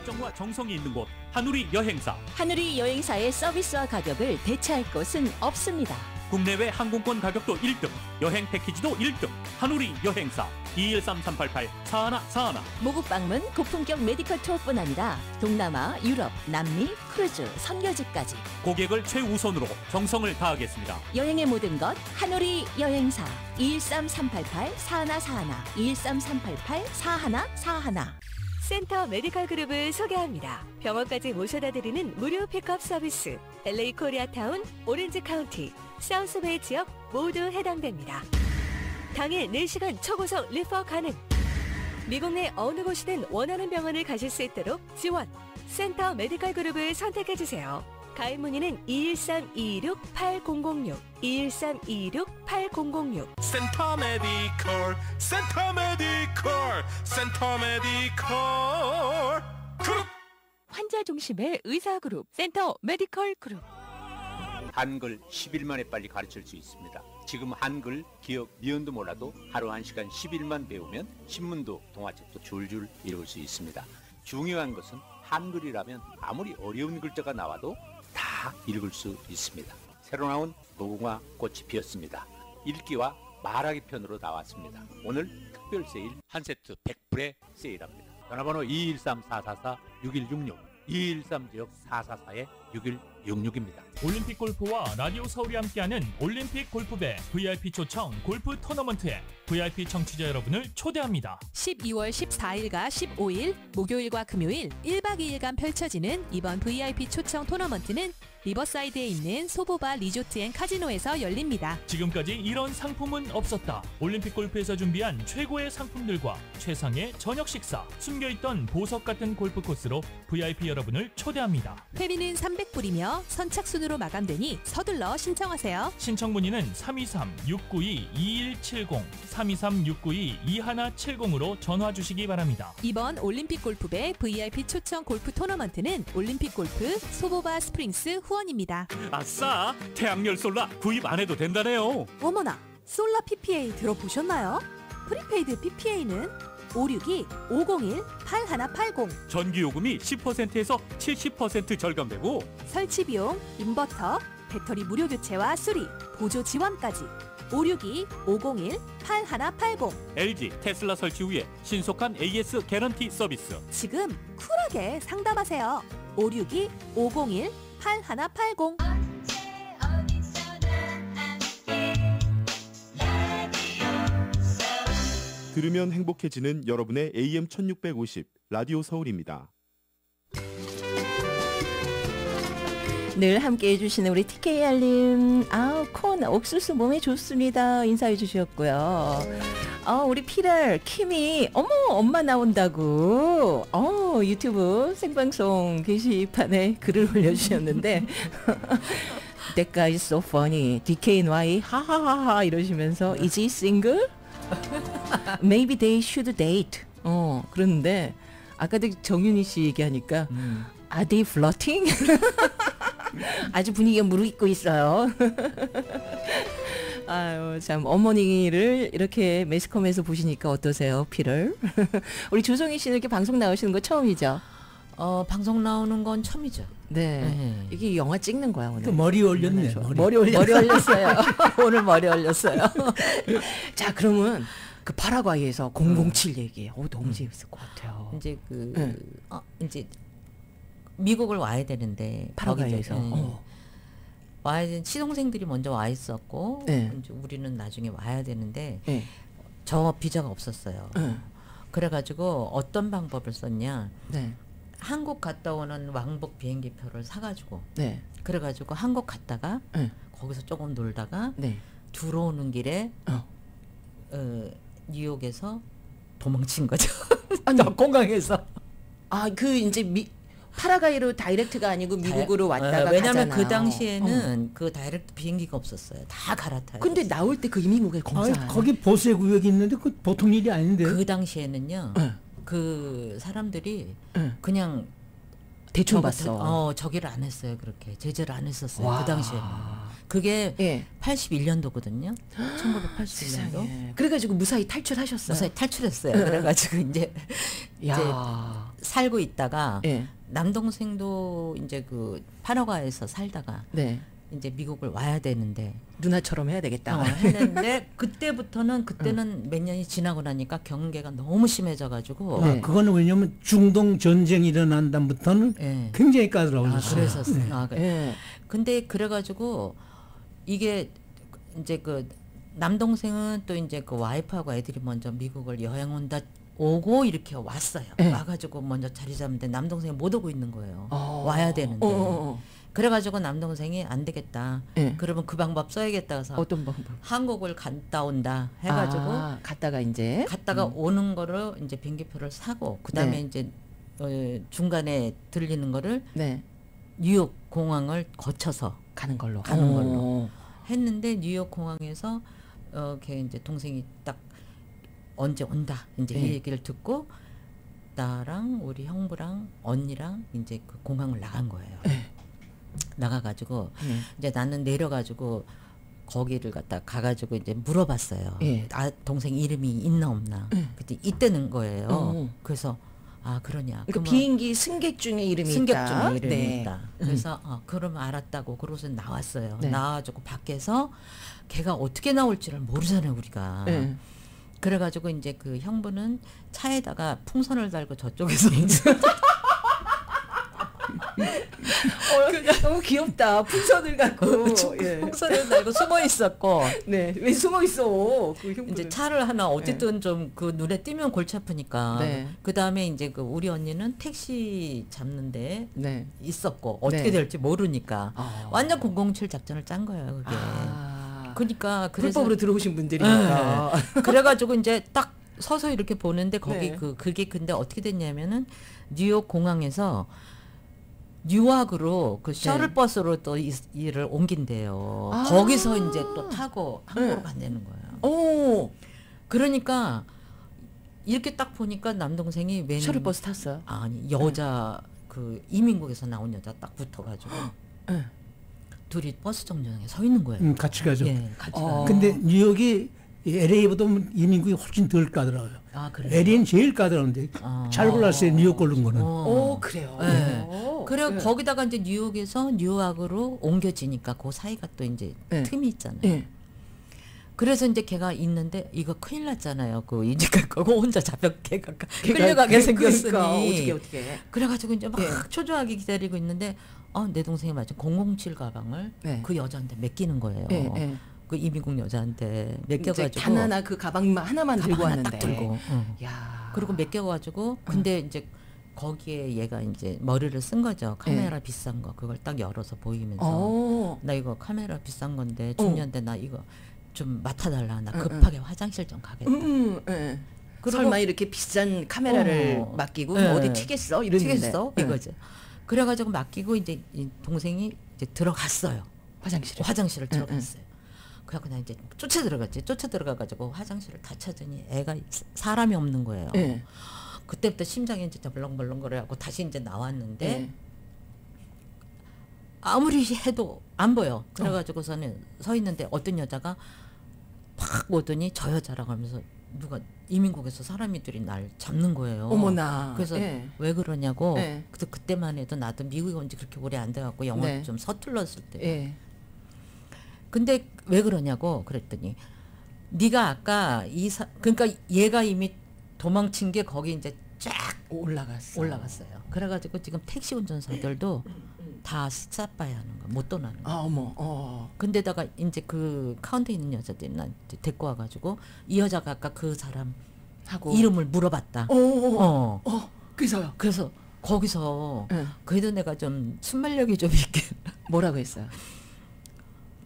열정과 정성이 있는 곳 한우리 여행사
한우리 여행사의 서비스와 가격을 대체할 곳은 없습니다.
국내외 항공권 가격도 1등, 여행 패키지도 1등. 한우리 여행사 213-388-4141
모국 방문 고품격 medical 투어뿐 아니라 동남아, 유럽, 남미, 크루즈, 선교지까지
고객을 최우선으로 정성을 다하겠습니다.
여행의 모든 것 한우리 여행사 213-388-4141 213-388-4141
센터 메디컬 그룹을 소개합니다. 병원까지 모셔다 드리는 무료 픽업 서비스. LA 코리아타운, 오렌지 카운티, 사우스베이 지역 모두 해당됩니다. 당일 4시간 초고속 refer 가능. 미국 내 어느 곳이든 원하는 병원을 가실 수 있도록 지원. 센터 메디컬 그룹을 선택해 주세요. 가입 문의는 213-226-8006, 213-226-8006.
센터 메디컬 센터 메디컬 센터 메디컬 그룹
환자 중심의 의사 그룹, 센터 메디컬 그룹.
한글 10일 만에 빨리 가르칠 수 있습니다. 지금 한글, 기역, 니은도 몰라도 하루 1시간 10일만 배우면 신문도 동화책도 줄줄 읽을 수 있습니다. 중요한 것은 한글이라면 아무리 어려운 글자가 나와도 다 읽을 수 있습니다. 새로 나온 무궁화 꽃이 피었습니다. 읽기와 말하기 편으로 나왔습니다. 오늘 특별 세일 한 세트 100불에 세일합니다. 전화번호 213-444-6166 213 지역 444-6166 66입니다.
올림픽 골프와 라디오 서울이 함께하는 올림픽 골프배 VIP 초청 골프 토너먼트에 VIP 청취자 여러분을 초대합니다.
12월 14일과 15일 목요일과 금요일 1박 2일간 펼쳐지는 이번 VIP 초청 토너먼트는 리버사이드에 있는 소보바 리조트 앤 카지노에서 열립니다.
지금까지 이런 상품은 없었다. 올림픽 골프에서 준비한 최고의 상품들과 최상의 저녁 식사, 숨겨있던 보석 같은 골프 코스로 VIP 여러분을 초대합니다.
회비는 300불이며 선착순으로 마감되니 서둘러 신청하세요.
신청 문의는 323-692-2170, 323-692-2170으로 전화 주시기 바랍니다.
이번 올림픽 골프배 VIP 초청 골프 토너먼트는 올림픽 골프 소보바 스프링스 후원 입니다.
아싸! 태양열 solar 구입 안 해도 된다네요.
어머나, solar PPA 들어보셨나요? prepaid PPA는 562-501-8180
전기요금이 10%에서 70% 절감되고
설치 비용, 인버터, 배터리 무료 교체와 수리, 보조 지원까지 562-501-8180
LG 테슬라 설치 후에 신속한 AS 개런티 서비스
지금 쿨하게 상담하세요. 562-501-8180
들으면 행복해지는 여러분의 AM 1650 라디오 서울입니다.
늘 함께 해주시는 우리 TKR님, 아우, 콘, 옥수수 몸에 좋습니다. 인사해 주셨고요. 아, 우리 피랄, 킴이, 어머, 엄마 나온다고. 어, 유튜브 생방송 게시판에 글을 올려주셨는데, That guy is so funny. DKNY, 하하하하 이러시면서, is he single? Maybe they should date. 어, 그러는데, 아까도 정윤희 씨 얘기하니까, Are they flirting? 아주 분위기가 무르익고 있어요. 아유, 참, 어머니를 이렇게 매스컴에서 보시니까 어떠세요, 피를? 우리 조성희 씨는 이렇게 방송 나오시는 거 처음이죠?
어, 방송 나오는 건 처음이죠.
네.
네.
이게 영화 찍는 거야, 오늘.
또 머리 올렸네. 머리.
머리. 머리 올렸어요. 오늘 머리 올렸어요. 자, 그러면 그 파라과이에서 007 얘기. 어, 너무 재밌을 것 같아요.
이제 그,
네.
어, 이제 미국을 와야 되는데
파라과이에서.
이제,
어.
와야 되는 시동생들이 먼저 와 있었고
네.
이제 우리는 나중에 와야 되는데
네.
저 비자가 없었어요.
네.
그래가지고 어떤 방법을 썼냐?
네.
한국 갔다 오는 왕복 비행기 표를 사가지고
네.
그래가지고 한국 갔다가
네.
거기서 조금 놀다가
네.
들어오는 길에
어.
어, 뉴욕에서 도망친 거죠.
아니,
공항에서.
아, 그 이제 미 파라과이로 direct가 아니고 미국으로
어,
왔다가
왜냐면 그
가잖아요.
당시에는
어.
그 direct 비행기가 없었어요. 다 갈아타요.
근데 나올 때 그 이민국에 검사.
아니, 거기 보세 구역이 있는데 그 보통 일이 아닌데.
그 당시에는요. 그 사람들이 그냥
대충 봤어.
어, 저기를 안 했어요. 그렇게 제재를 안 했었어요.
와.
그 당시에는. 그게
예.
81년도거든요. 1981년도.
세상에. 그래가지고 무사히 탈출하셨어요.
무사히 탈출했어요.
예.
그래가지고 이제 이제
야.
살고 있다가
예.
남동생도 이제 그 파라과에서 살다가
네.
이제 미국을 와야 되는데
누나처럼 해야 되겠다.
어, 했는데 그때부터는 그때는 몇 년이 지나고 나니까 경계가 너무 심해져가지고
아, 그거는 왜냐면 중동 전쟁이 일어난 다음부터는
예.
굉장히 까다로워졌어요.
아, 그래서
네.
아, 그-
예.
근데 그래가지고 이게 이제 그 남동생은 또 이제 그 와이프하고 애들이 먼저 미국을 여행 온다 오고 이렇게 왔어요.
예.
와가지고 먼저 자리 잡는데 남동생이 못 오고 있는 거예요.
어.
와야 되는데.
어, 어, 어.
그래가지고 남동생이 안 되겠다.
예.
그러면 그 방법 써야겠다 해서
어떤 방법?
한국을 갔다 온다 해가지고
아, 갔다가 이제
갔다가
음.
오는 거를 이제 비행기표를 사고 그 다음에
네.
이제 어, 중간에 들리는 거를
네.
뉴욕 공항을 거쳐서
가는 걸로
가는
어.
걸로 했는데 뉴욕 공항에서 어, 걔 이제 동생이 딱 언제 온다 이제
네.
이 얘기를 듣고 나랑 우리 형부랑 언니랑 이제 그 공항을 나간 거예요. 나가가지고
네.
이제 나는 내려가지고 거기를 갖다 가가지고 이제 물어봤어요.
예.
아 동생 이름이 있나 없나.
예.
그때 이때는 거예요.
어.
그래서 아 그러냐.
그러니까 비행기 승객 중에 이름이
승객
있다.
중에 이름이
네.
있다. 그래서 어, 그러면 알았다고 그러고서 나왔어요.
네.
나와가지고 밖에서 걔가 어떻게 나올지를 모르잖아요 우리가.
네.
그래가지고 이제 그 형부는 차에다가 풍선을 달고 저쪽에서 이제
어, 너무 귀엽다. 풍선을 갖고. 예.
풍선을 달고 숨어 있었고.
네. 왜 숨어 있어? 그.
이제 차를 하나 어쨌든 좀그 눈에 띄면 골치 아프니까.
네.
그 다음에 이제 그 우리 언니는 택시 잡는데
네.
있었고 어떻게
네.
될지 모르니까
아.
완전 007 작전을 짠 거예요 그게. 그러니까 그래서
불법으로 들어오신 분들이니까.
네. 그래가지고 이제 딱 서서 이렇게 보는데 거기
네.
그 그게 근데 어떻게 됐냐면은 뉴욕 공항에서 뉴악으로 그 셔틀버스로 또 이, 일을 옮긴대요.
아.
거기서 이제 또 타고 한국으로
네.
간다는 거예요.
오.
그러니까 이렇게 딱 보니까 남동생이 웬
셔틀버스 탔어요?
아니 여자 그 이민국에서 나온 여자 딱 붙어가지고
네.
둘이 버스 정류장에 서 있는 거예요.
음, 같이 가죠.
예, 같이
어.
근데 뉴욕이 LA보다 이민국이 훨씬 덜 까다로워요.
아, 그래요?
LA는 제일 까다로운데 잘 골랐어요. 뉴욕 고른 거는.
오, 그래요.
네.
오.
그래
네.
거기다가 이제 뉴욕에서 뉴욕으로 옮겨지니까 그 사이가 또 이제
네.
틈이 있잖아요.
예.
그래서 이제 걔가 있는데 이거 큰일 났잖아요. 그 이제 그거 혼자 잡혀 걔가
걔가
끌려가게
그-
생겼으니
그러니까 어떻게, 어떻게.
그래가지고 이제 막
예.
초조하게 기다리고 있는데 어, 내 동생이 마침 007 가방을
네.
그 여자한테 맡기는 거예요.
예, 예.
그 이민국 여자한테 맡겨가지고
단 하나 그 가방만 하나만
가방
들고
하나
왔는데.
딱 들고. 응.
야.
그리고 맡겨가지고 근데 이제 거기에 얘가 이제 머리를 쓴 거죠. 카메라 비싼 거 그걸 딱 열어서 보이면서
어.
나 이거 카메라 비싼 건데
어.
중년데 나 이거 좀 맡아달라. 나
응,
급하게 화장실 좀 가겠다.
음, 예.
그리고-
설마 이렇게 비싼 카메라를
어.
맡기고
예.
어디 튀겠어? 이랬는데.
튀겠어?
예.
이거죠. 그래가지고 맡기고 이제 이 동생이 이제 들어갔어요.
화장실에.
화장실을
응,
들어갔어요. 그래갖고 나 이제 쫓아 들어갔지. 쫓아 들어가가지고 화장실을 다 찾으니 애가 사- 사람이 없는 거예요.
예.
그때부터 심장이 이제 벌렁벌렁거려갖고 다시 이제 나왔는데
예.
아무리 해도 안 보여. 그래가지고서는 서 있는데 어떤 여자가 팍 오더니 저 여자라고 하면서 누가 이민국에서 사람이들이 날 잡는 거예요.
어머나.
그래서
예.
왜 그러냐고.
예.
그때 그때만 해도 나도 미국에 온 지 그렇게 오래 안 돼갖고 영어
네.
좀 서툴렀을 때.
예.
근데 왜 그러냐고 그랬더니 네가 아까 이 사 그러니까 얘가 이미 도망친 게 거기 이제 쫙
올라갔어.
올라갔어요. 그래가지고 지금 택시 운전사들도 다 싸빠야 하는 거, 못 떠나는 거.
아, 어머. 어.
근데다가 이제 그 카운터에 있는 여자들이 난 이제 데리고 와가지고 이 여자가 아까 그 사람
하고
이름을 물어봤다.
어, 어,
어.
어. 그래서요.
그래서 거기서
예.
그래도 내가 좀 순발력이 좀 있게
뭐라고 했어요?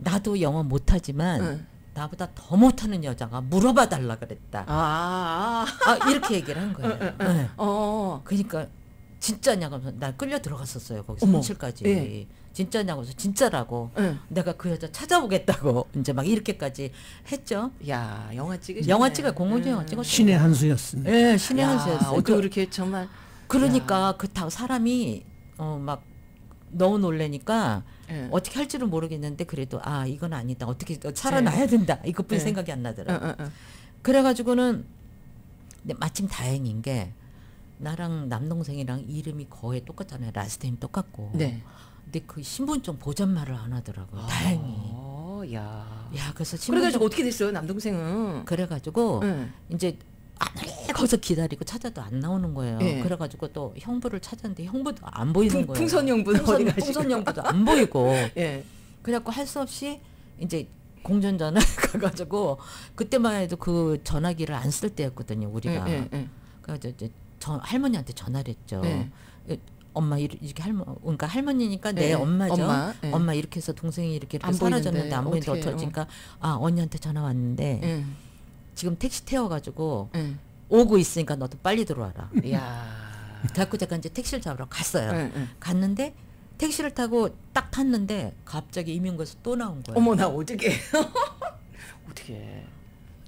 나도 영어 못하지만
응.
나보다 더 못하는 여자가 물어봐 달라 그랬다.
아,
아, 이렇게 얘기를 한 거예요.
응, 응, 응.
네.
어.
그러니까 진짜냐고 하면서 나 끌려 들어갔었어요. 거기서
어머.
현실까지.
예.
진짜냐고 해서 진짜라고.
응.
내가 그 여자 찾아보겠다고 이제 막 이렇게까지 했죠.
야, 영화 찍으셨네.
영화 찍어 공모주 영화 찍었어요.
신의 한 수였습니다.
예, 신의
야,
한 수였어요.
어떻게
그-
그렇게 정말
그러니까 그다 사람이 어 막 너무 놀래니까
예.
어떻게 할지는 모르겠는데 그래도 아 이건 아니다 어떻게 살아나야 된다 이것뿐
예.
생각이 안 나더라고.
어, 어, 어.
그래가지고는 근데 마침 다행인 게 나랑 남동생이랑 이름이 거의 똑같잖아요. last name 똑같고.
네.
근데 그 신분증 보잔 말을 안 하더라고요. 다행히.
어, 야.
야, 그래서
그래가지고 어떻게 됐어요, 남동생은?
그래가지고
응.
이제 아무리 거기서 기다리고 찾아도 안 나오는 거예요.
예.
그래가지고 또 형부를 찾았는데 형부도 안 보이는
풍-
거예요.
풍선 형부는 어디 가시고.
풍선 형부도 안 보이고.
예.
그래갖고 할 수 없이 이제 공전전화 가가지고 그때만 해도 그 전화기를 안 쓸 때였거든요. 우리가.
예, 예, 예.
그래서 이제 전 할머니한테 전화를 했죠.
예.
예, 엄마 이렇게 할머 그러니까 할머니니까 내
예,
엄마죠.
엄마,
엄마,
예.
이렇게 해서 동생이 이렇게, 이렇게
안
사라졌는데
보이는데
안 보이는데
어떡해요?
어떡하니까 아 언니한테 전화 왔는데
예.
지금 택시 태워가지고
예.
오고 있으니까 너도 빨리 들어와라.
야.
그래갖고 제가 이제 택시를 잡으러 갔어요.
예, 예.
갔는데 택시를 타고 딱 탔는데 갑자기 이민구에서 또 나온 거예요.
어머 나 어떻게? 어떻게?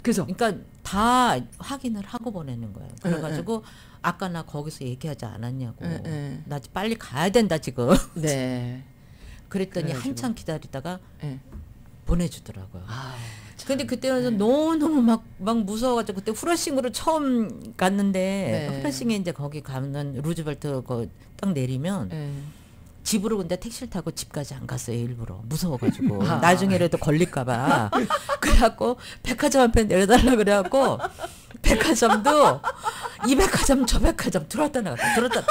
그래서
그러니까 다 확인을 하고 보내는 거예요. 그래가지고 아까 나 거기서 얘기하지 않았냐고. 나 빨리 가야 된다 지금.
네.
그랬더니
그래가지고.
한참 기다리다가
예.
보내주더라고요.
아,
근데 그때는 너무 너무 막 막 무서워가지고 그때 후레싱으로 처음 갔는데
네.
후레싱에 이제 거기 가면 루즈벨트 그딱 내리면
예.
집으로 근데 택시를 타고 집까지 안 갔어요 일부러 무서워가지고
아.
나중에라도 걸릴까봐 그래갖고 백화점 앞에 내려달라 그래갖고 백화점도 이 백화점 저 백화점 들어왔다 나갔다 들어왔다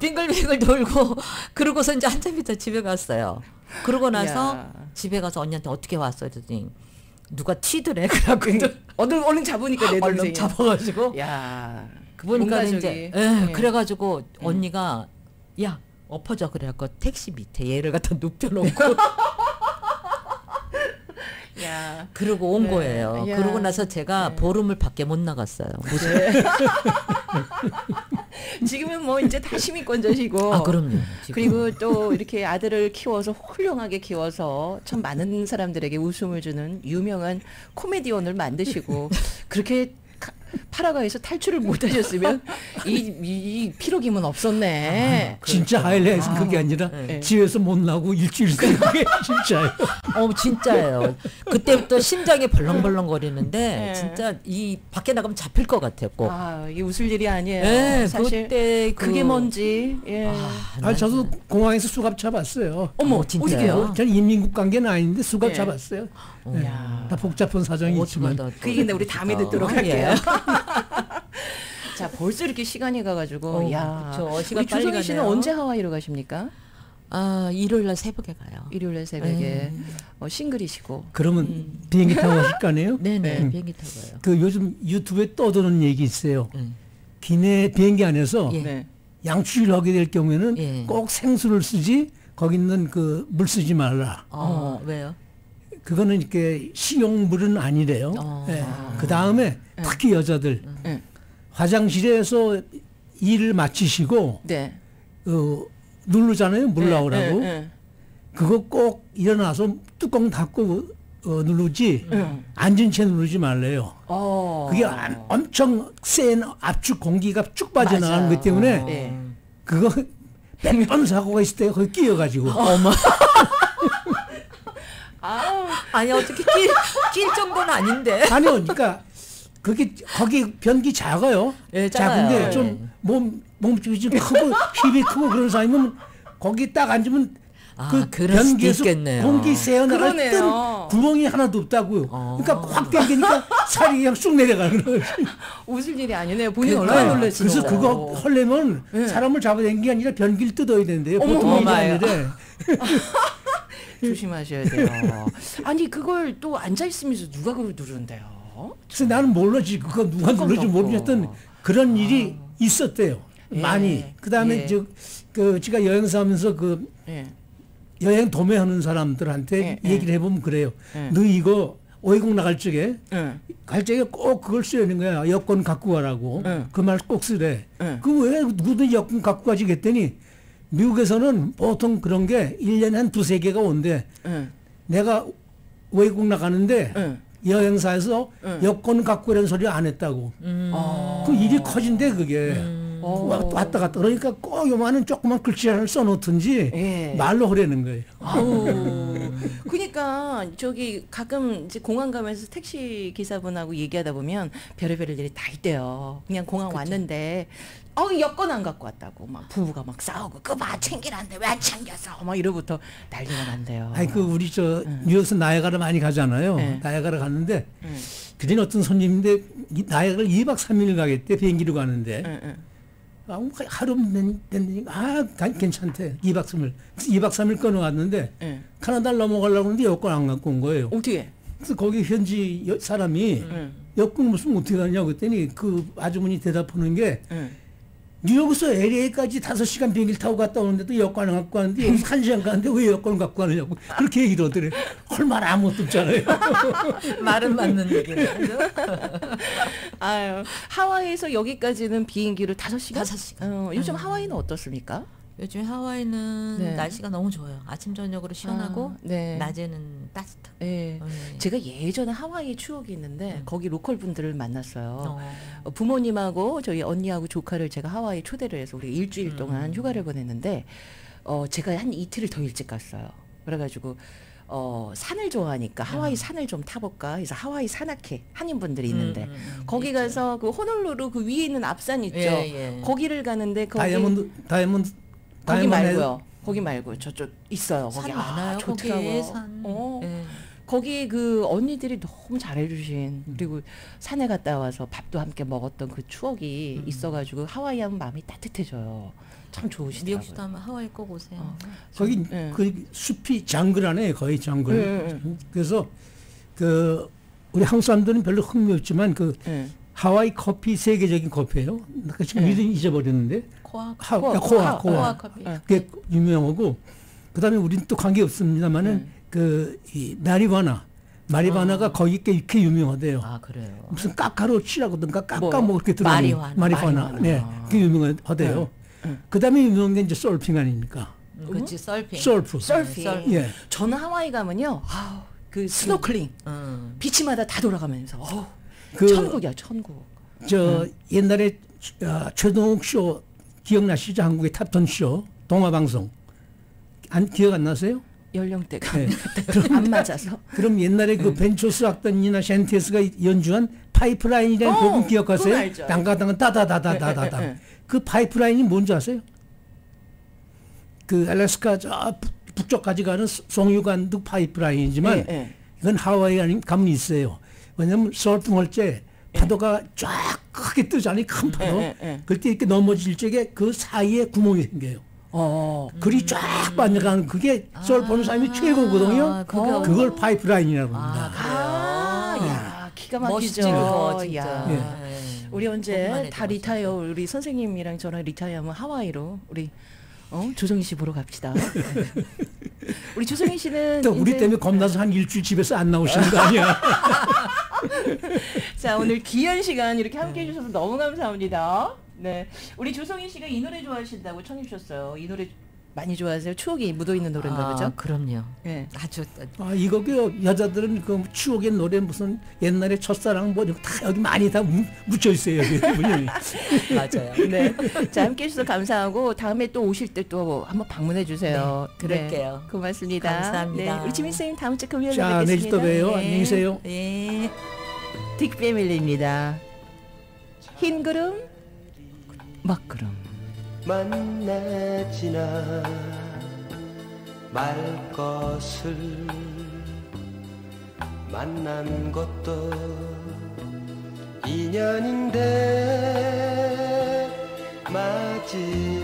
빙글빙글 돌고 그러고서 이제 한참 있다 집에 갔어요 그러고 나서
야.
집에 가서 언니한테 어떻게 왔어 그랬더니 누가 튀더래 그래갖고
얼른 얼른 잡으니까 내
얼른
동생이.
잡아가지고
야.
그 보니까
온
이제
가족이.
예,
예.
그래가지고 언니가 야 엎어져 그래갖고 택시 밑에 얘를 갖다 눕혀놓고
야.
그러고 온
네.
거예요.
야.
그러고 나서 제가 보름을 밖에 못 나갔어요.
네. 지금은 뭐 이제 다 시민권자시고.
아, 그럼요. 지금.
그리고 또 이렇게 아들을 키워서 훌륭하게 키워서 참 많은 사람들에게 웃음을 주는 유명한 코미디언을 만드시고 그렇게 가- 파라과에서 탈출을 못하셨으면 이, 이, 이 피로김은 없었네.
진짜 하이라이트는 그게 아니라
네.
집에서 못 나고 일주일 새는 게 진짜예요.
어 진짜예요. 그때부터 심장이 벌렁벌렁 거리는데
네.
진짜 이 밖에 나가면 잡힐 것 같아요. 꼭.
아, 이게 웃을 일이 아니에요.
예,
사실
그때 그-
그게 뭔지. 예.
아, 저도 공항에서 수갑 잡았어요.
어머,
진짜요?
어떻게요?
저는 인민국 관계는 아닌데 수갑
예.
잡았어요. 예. 다 복잡한 사정이 있지만.
그 얘기는 우리 다음에 듣도록
어,
할게요.
예.
자, 벌써 이렇게 시간이 가가지고,
어,
야,
그쵸. 시간
우리
빨리
주성희 씨는
가네요.
언제 하와이로 가십니까?
아 일요일 날 새벽에 가요.
일요일 날 새벽에
네.
어, 싱글이시고.
그러면 비행기 타고 가실 거 아니에요?
네네
음.
비행기 타고 가요.
그 요즘 유튜브에 떠도는 얘기 있어요.
음.
기내 비행기 안에서
예.
네.
양치를 하게 될 경우에는
예.
꼭 생수를 쓰지 거기 있는 그 물 쓰지 말라.
어, 왜요?
그거는 이렇게 식용물은 아니래요.
어.
예. 그 다음에 특히 여자들
예.
화장실에서 일을 마치시고
네.
어, 누르잖아요. 물
예,
나오라고.
예, 예.
그거 꼭 일어나서 뚜껑 닫고 어, 누르지 앉은 채 누르지 말래요.
어.
그게 안- 엄청 센 압축 공기가 쭉 빠져나가는
맞아요.
것 때문에
예.
그거 몇번 사고가 있을 때 거기 끼어가지고
어머. 아니 어떻게 낄, 낄 정도는 아닌데.
아니요, 그러니까 그게 거기 변기 작아요.
예, 작아요.
작은데
예.
좀몸 몸집이 좀 크고 힙이 크고 그런 사람이면 거기 딱 앉으면
아,
그 변기에서. 공기 새어나갈. 뜬 구멍이 하나도 없다고요. 그러니까 확 당기니까 살이 그냥 쑥 내려가는 거예요.
웃을 일이 아니네요. 본인
그러니까
얼마나 놀라시는
그래서 그거 하려면
네.
사람을 잡아당긴 게 아니라 변기를 뜯어야.
어머,
보통 일이. 아니래.
조심하셔야 돼요. 아니 그걸 또 앉아 있으면서 누가 그걸 누른대요?
그래서 나는 몰라지 그거 누가
덮고.
모르겠던 그런 일이 있었대요.
예.
많이. 그다음에
예.
저 그 제가 여행사하면서 그
예.
여행 도매하는 사람들한테
예, 예.
얘기를 해보면 그래요.
예.
너 이거 외국 나갈 적에
예.
갈 적에 꼭 그걸 되는 거야. 여권 갖고 가라고.
예.
그말 꼭 쓰래.
예.
그왜 누구든 여권 갖고 가지 했더니 미국에서는 보통 그런 게 1년에 한 두세 개가 온대.
예.
내가 외국 나가는데
예.
여행사에서
예.
여권 갖고 이런 소리 안 했다고.
어.
그 일이 커진대 그게.
어.
와- 왔다 갔다 그러니까 꼭 요만한 조그만 글씨를 써놓든지
예.
말로 하라는 거예요.
그러니까 저기 가끔 이제 공항 가면서 택시 기사분하고 얘기하다 보면 별의별 일이 다 있대요. 그냥 공항 왔는데 어 여권 안 갖고 왔다고 막 부부가 막 싸우고 그봐 챙기라는데 왜 안 챙겼어? 막 이러부터 난리가 난대요.
아니 그 우리 저 뉴욕에서 나야가라 많이 가잖아요.
네.
나야가라 갔는데
음.
그전에 어떤 손님인데 이 나야가를 2박 3일 가겠대 비행기로 가는데
응, 응.
아, 뭐 하루 됐는데 아 가- 괜찮대 2박 3일 2박 3일 끊어갔는데
응.
카나다를 넘어가려고 하는데 여권 안 갖고 온 거예요.
어떻게?
그래서 거기 현지 여- 사람이
응.
여권 무슨 어떻게 가냐고 그랬더니 그 아주머니 대답하는 게
응.
뉴욕에서 LA까지 다섯 시간 비행기를 타고 갔다 오는데도 여권 안 갖고 왔는데 여기서 한 시간 가는데 왜 여권을 갖고 가느냐고 그렇게 얘기를 하더래. 얼마나 아무것도 없잖아요.
말은 맞는 얘기네.
아유 하와이에서 여기까지는 비행기로 5시간?
다섯 시간.
어, 요즘
음.
하와이는 어떻습니까?
요즘 하와이는
네.
날씨가 너무 좋아요. 아침 저녁으로 시원하고
아, 네.
낮에는 따뜻하고.
네.
네.
제가 예전에 하와이 추억이 있는데 거기 local 분들을 만났어요.
어.
어, 부모님하고 저희 언니하고 조카를 제가 하와이 초대를 해서 우리 일주일
음.
동안 휴가를 보냈는데 어, 제가 한 이틀을 더 일찍 갔어요. 그래가지고 어, 산을 좋아하니까 하와이 산을 좀 타볼까 해서 하와이 산악회 한인분들이 있는데
음, 음, 음,
거기 가서 그 호놀루루 그 위에 있는 앞산 있죠.
예, 예.
거기를 가는데 거기
다이아몬드 다이아몬드
거기 말고요. 거기 말고 저쪽 있어요. 거기
산 많아요,
좋더라고요.
거기에 산.
어.
예.
거기 그 언니들이 너무 잘해주신
음.
그리고 산에 갔다 와서 밥도 함께 먹었던 그 추억이
음.
있어가지고 하와이 하면 마음이 따뜻해져요. 참 좋으시더라고요.
미국시도 하면 하와이 꼭 오세요.
거기
네.
그 숲이 정글 안에 거의 정글.
네,
그래서 그 우리 한국 사람들은 별로 흥미 없지만 그
네.
하와이 커피 세계적인 커피예요. 나 지금
네.
이름 잊어버렸는데.
코아
하,
코아,
코아,
커피.
그게 유명하고 그다음에 우리는 또 관계 없습니다만은 그이 마리바나 마리바나가 거기 꽤 이렇게 유명하대요.
아 그래요.
무슨 까카로치라고든가 까까
뭐?
뭐 그렇게 들어가는
마리화나.
마리화나.
마리화나.
네, 그게 유명하대요. 그다음에 유명한 게 이제 솔핑 아닙니까?
음, 그렇지 썰핑.
솔프.
서핑.
썰-
예.
저는 하와이 가면요. 아우, 그 스노클링
음.
비치마다 다 돌아가면서 어우,
그
천국이야 천국.
저 옛날에 아, 최동욱 쇼 기억나시죠? 한국의 Top Tune 쇼 동아 방송 안 기억 안 나세요?
연령대가
네.
안 맞아서.
그럼 옛날에 그 벤처스 악단이나 샨테이스가 연주한 파이프라인이라는
어,
곡은 기억하세요?
그건 알죠.
땅가땅가 따다다다다다다.
네, 네, 네.
그 파이프라인이 뭔지 아세요? 그 알래스카 저 북- 북쪽까지 가는 송유관도 파이프라인이지만. 이건 하와이 아닌 가면 있어요. 왜냐면 서핑할 때 파도가 쫙 크게 뜨잖아요. 큰 파도.
네, 네, 네.
그럴 때 이렇게 넘어질 적에 그 사이에 구멍이 생겨요.
어.
그리 쫙 빠져가는 그게 썰 보는 사람이 최고거든요.
아, 그게
그걸 파이프라인이라고 합니다.
아, 야, 기가 막히죠.
멋지지 그거 진짜.
야.
예.
네.
우리 언제 다 retire 우리 선생님이랑 저랑 retire하면 하와이로 우리 어? 조정희 씨 보러 갑시다. 우리 조정희 씨는
또 우리 때문에 겁나서 한 일주일 집에서 안 나오시는 거 아니야?
자 오늘 귀한 시간 이렇게 함께 해주셔서 너무 감사합니다. 네, 우리 조성희 씨가 이 노래 좋아하신다고 청해 주셨어요. 이 노래 많이 좋아하세요? 추억이 묻어 있는 노래인가
아,
보죠?
그럼요.
네.
아주
아, 이거 그 여자들은 그 추억의 노래 무슨 옛날에 첫사랑 뭐 이런 거다 여기 많이 다 묻- 묻혀 있어요. 여기.
맞아요.
네. 자 함께 해주셔서 감사하고 다음에 또 오실 때 또 한번 방문해 주세요.
네, 그럴게요.
네, 고맙습니다.
감사합니다.
네, 우리 지민 선생님 다음 주 금요일에
자,
뵙겠습니다.
내일 또 봬요.
네.
안녕히 계세요.
예.
딕 패밀리입니다. 흰 구름, 먹구름.
만나지나 말 것을 만난 것도 인연인데 마지막으로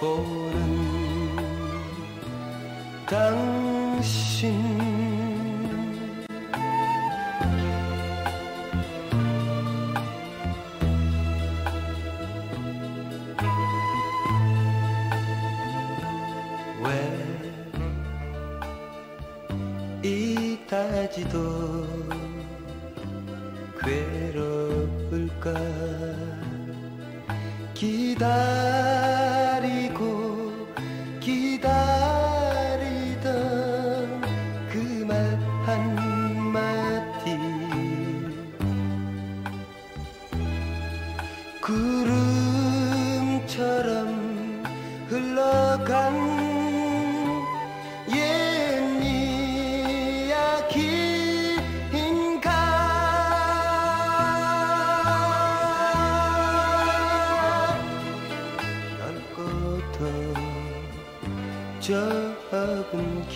보는 당신 이따지도 괴로울까? 기다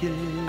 pied.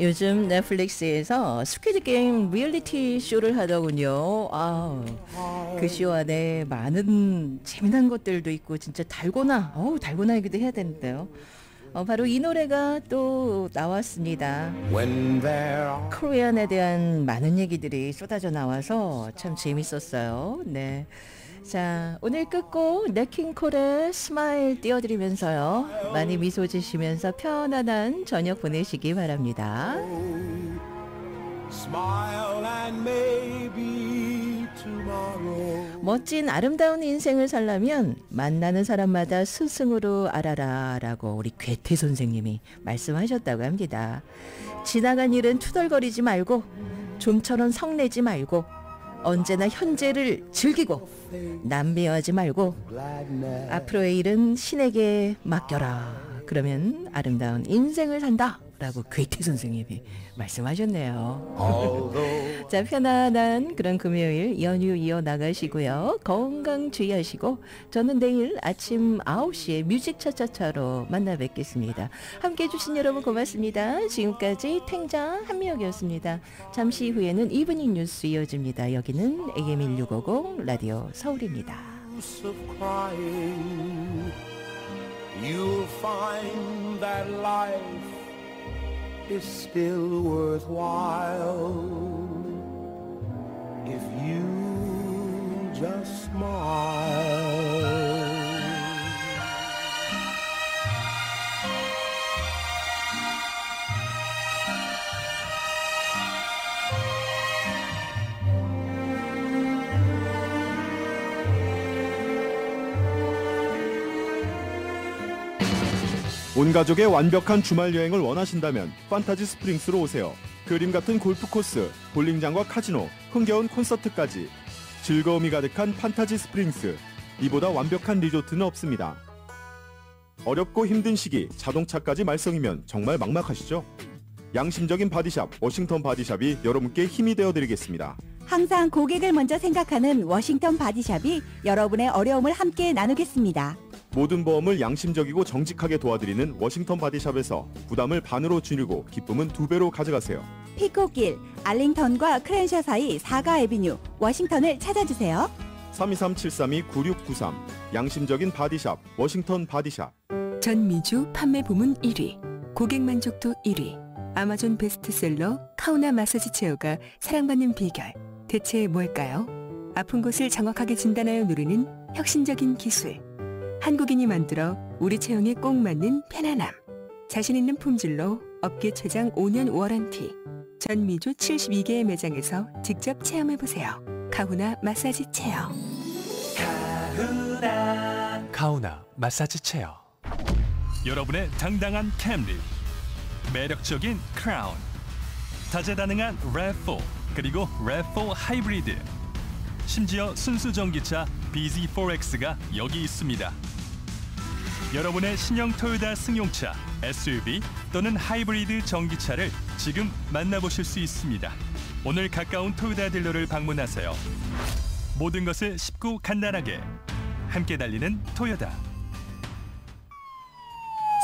요즘 넷플릭스에서 Squid Game 리얼리티 쇼를 하더군요. 아, 그쇼 안에 많은 재미난 것들도 있고 진짜 달고나, 어우 달고나 얘기도 해야 되는데요. 어, 바로 이 노래가 또 나왔습니다. Korean에 대한 많은 얘기들이 쏟아져 나와서 참 재밌었어요. 네. 자, 오늘 끝곡 Nat King Cole의 Smile 띄워드리면서요. 많이 미소 지시면서 편안한 저녁 보내시기 바랍니다. 멋진 아름다운 인생을 살려면 만나는 사람마다 스승으로 알아라 라고 우리 괴테 선생님이 말씀하셨다고 합니다. 지나간 일은 투덜거리지 말고 좀처럼 성내지 말고 언제나 현재를 즐기고 남비하지 말고 앞으로의 일은 신에게 맡겨라. 그러면 아름다운 인생을 산다. 라고 괴테 선생님이 말씀하셨네요. 자, 편안한 그런 금요일 연휴 이어 나가시고요. 건강 주의하시고 저는 내일 아침 9시에 music 차차차로 만나 뵙겠습니다. 함께 해 주신 여러분 고맙습니다. 지금까지 탱자 한미혁이었습니다. 잠시 후에는 evening 뉴스 이어집니다. 여기는 AM1650 라디오 서울입니다.
you'll find that life is still worthwhile if you just smile.
온 가족의 완벽한 주말 여행을 원하신다면 판타지 스프링스로 오세요. 그림 같은 골프 코스, 볼링장과 카지노, 흥겨운 콘서트까지 즐거움이 가득한 판타지 스프링스. 이보다 완벽한 리조트는 없습니다. 어렵고 힘든 시기 자동차까지 말썽이면 정말 막막하시죠? 양심적인 body shop 워싱턴 바디샵이 여러분께 힘이 되어 드리겠습니다.
항상 고객을 먼저 생각하는 워싱턴 바디샵이 여러분의 어려움을 함께 나누겠습니다.
모든 보험을 양심적이고 정직하게 도와드리는 워싱턴 바디샵에서 부담을 반으로 줄이고 기쁨은 두 배로 가져가세요.
피코길 알링턴과 크렌셔 사이 4가 avenue 워싱턴을 찾아주세요.
323-732-9693 양심적인 body shop 워싱턴 바디샵
전미주 판매 부문 1위, 고객 만족도 1위, 아마존 베스트셀러 카우나 마사지 chair가 사랑받는 비결. 대체 뭘까요? 아픈 곳을 정확하게 진단하여 누르는 혁신적인 기술. 한국인이 만들어 우리 체형에 꼭 맞는 편안함. 자신 있는 품질로 업계 최장 5년 워런티. 전미주 72개의 매장에서 직접 체험해보세요. 카후나 마사지 체어.
카우나 마사지 체어 여러분의 당당한 캠리 매력적인 크라운 다재다능한 래포 그리고 래포 하이브리드 심지어 순수 전기차 BZ4X가 여기 있습니다. 여러분의 신형 토요타 승용차 SUV 또는 하이브리드 전기차를 지금 만나보실 수 있습니다. 오늘 가까운 토요타 딜러를 방문하세요. 모든 것을 쉽고 간단하게 함께 달리는 토요타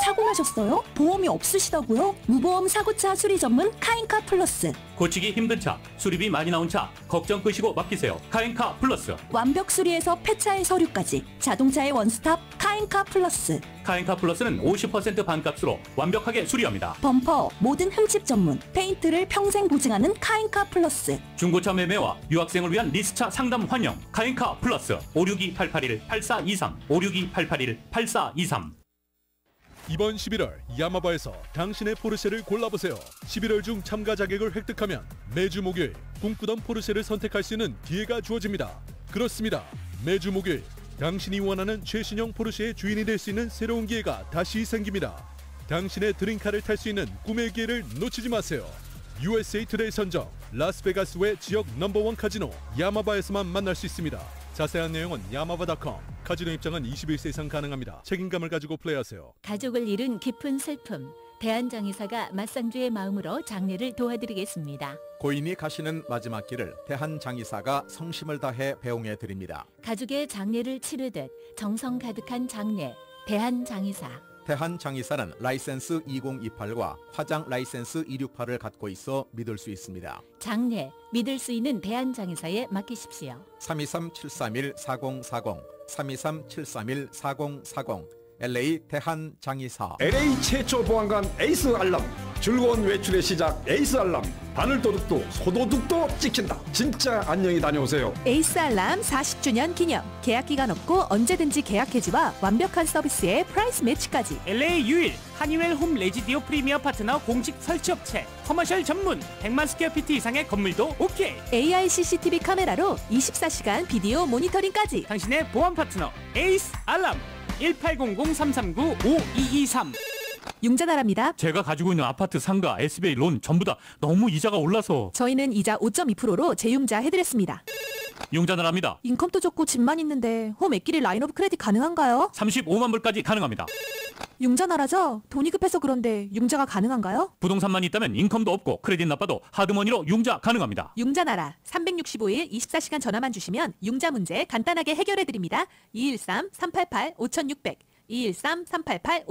사고 나셨어요? 보험이 없으시다고요? 무보험 사고차 수리 전문 카인카 플러스.
고치기 힘든 차, 수리비 많이 나온 차 걱정 끄시고 맡기세요. 카인카 플러스.
완벽 수리에서 폐차의 서류까지 자동차의 원스톱 카인카 플러스.
카인카 플러스는 50% 반값으로 완벽하게 수리합니다.
범퍼 모든 흠집 전문 페인트를 평생 보증하는 카인카 플러스.
중고차 매매와 유학생을 위한 리스차 상담 환영. 카인카 플러스 562-881-8423 562-881-8423
이번 11월 야마바에서 당신의 포르쉐를 골라보세요. 11월 중 참가 자격을 획득하면 매주 목요일 꿈꾸던 포르쉐를 선택할 수 있는 기회가 주어집니다. 그렇습니다. 매주 목요일 당신이 원하는 최신형 포르쉐의 주인이 될 수 있는 새로운 기회가 다시 생깁니다. 당신의 dream car를 탈 수 있는 꿈의 기회를 놓치지 마세요. USA 투데이 선정 라스베가스 외 지역 넘버원 카지노 야마바에서만 만날 수 있습니다. 자세한 내용은 야마바닷컴 카지노 입장은 21세 이상 가능합니다. 책임감을 가지고 플레이하세요.
가족을 잃은 깊은 슬픔. 대한장의사가 맏상주의 마음으로 장례를 도와드리겠습니다.
고인이 가시는 마지막 길을 대한장의사가 성심을 다해 배웅해 드립니다.
가족의 장례를 치르듯 정성 가득한 장례. 대한장의사.
대한장의사는 라이센스 2028과 화장 라이센스 268을 갖고 있어 믿을 수 있습니다.
장례. 믿을 수 있는 대한장의사에 맡기십시오.
323-731-4040 323-731-4040 LA 대한장의사
LA 최초 보안관 에이스 알람 즐거운 외출의 시작 에이스 알람. 바늘도둑도 소도둑도 찍힌다. 진짜 안녕히 다녀오세요.
에이스 알람 40주년 기념. 계약 기간 없고 언제든지 계약해지와 완벽한 서비스에 price match까지.
LA 유일 Honeywell Home Resideo premier 파트너 공식 설치업체 commercial 전문 100만 square feet 이상의 건물도 오케이.
AI CCTV 카메라로 24시간 비디오 모니터링까지.
당신의 보안 파트너 에이스 알람. 1800-339-5223
융자나라입니다.
제가 가지고 있는 아파트 상가, SBA loan 전부 다 너무 이자가 올라서
저희는 이자 5.2%로 재융자 해드렸습니다.
융자나랍니다.
income도 좋고 집만 있는데 home equity line of credit 가능한가요?
35만 불까지 가능합니다.
융자나라죠? 돈이 급해서 그런데 융자가 가능한가요?
부동산만 있다면 인컴도 없고 크레딧 나빠도 하드머니로 융자 가능합니다.
융자나라 365일 24시간 전화만 주시면 융자 문제 간단하게 해결해 드립니다. 213-388-5600 213-388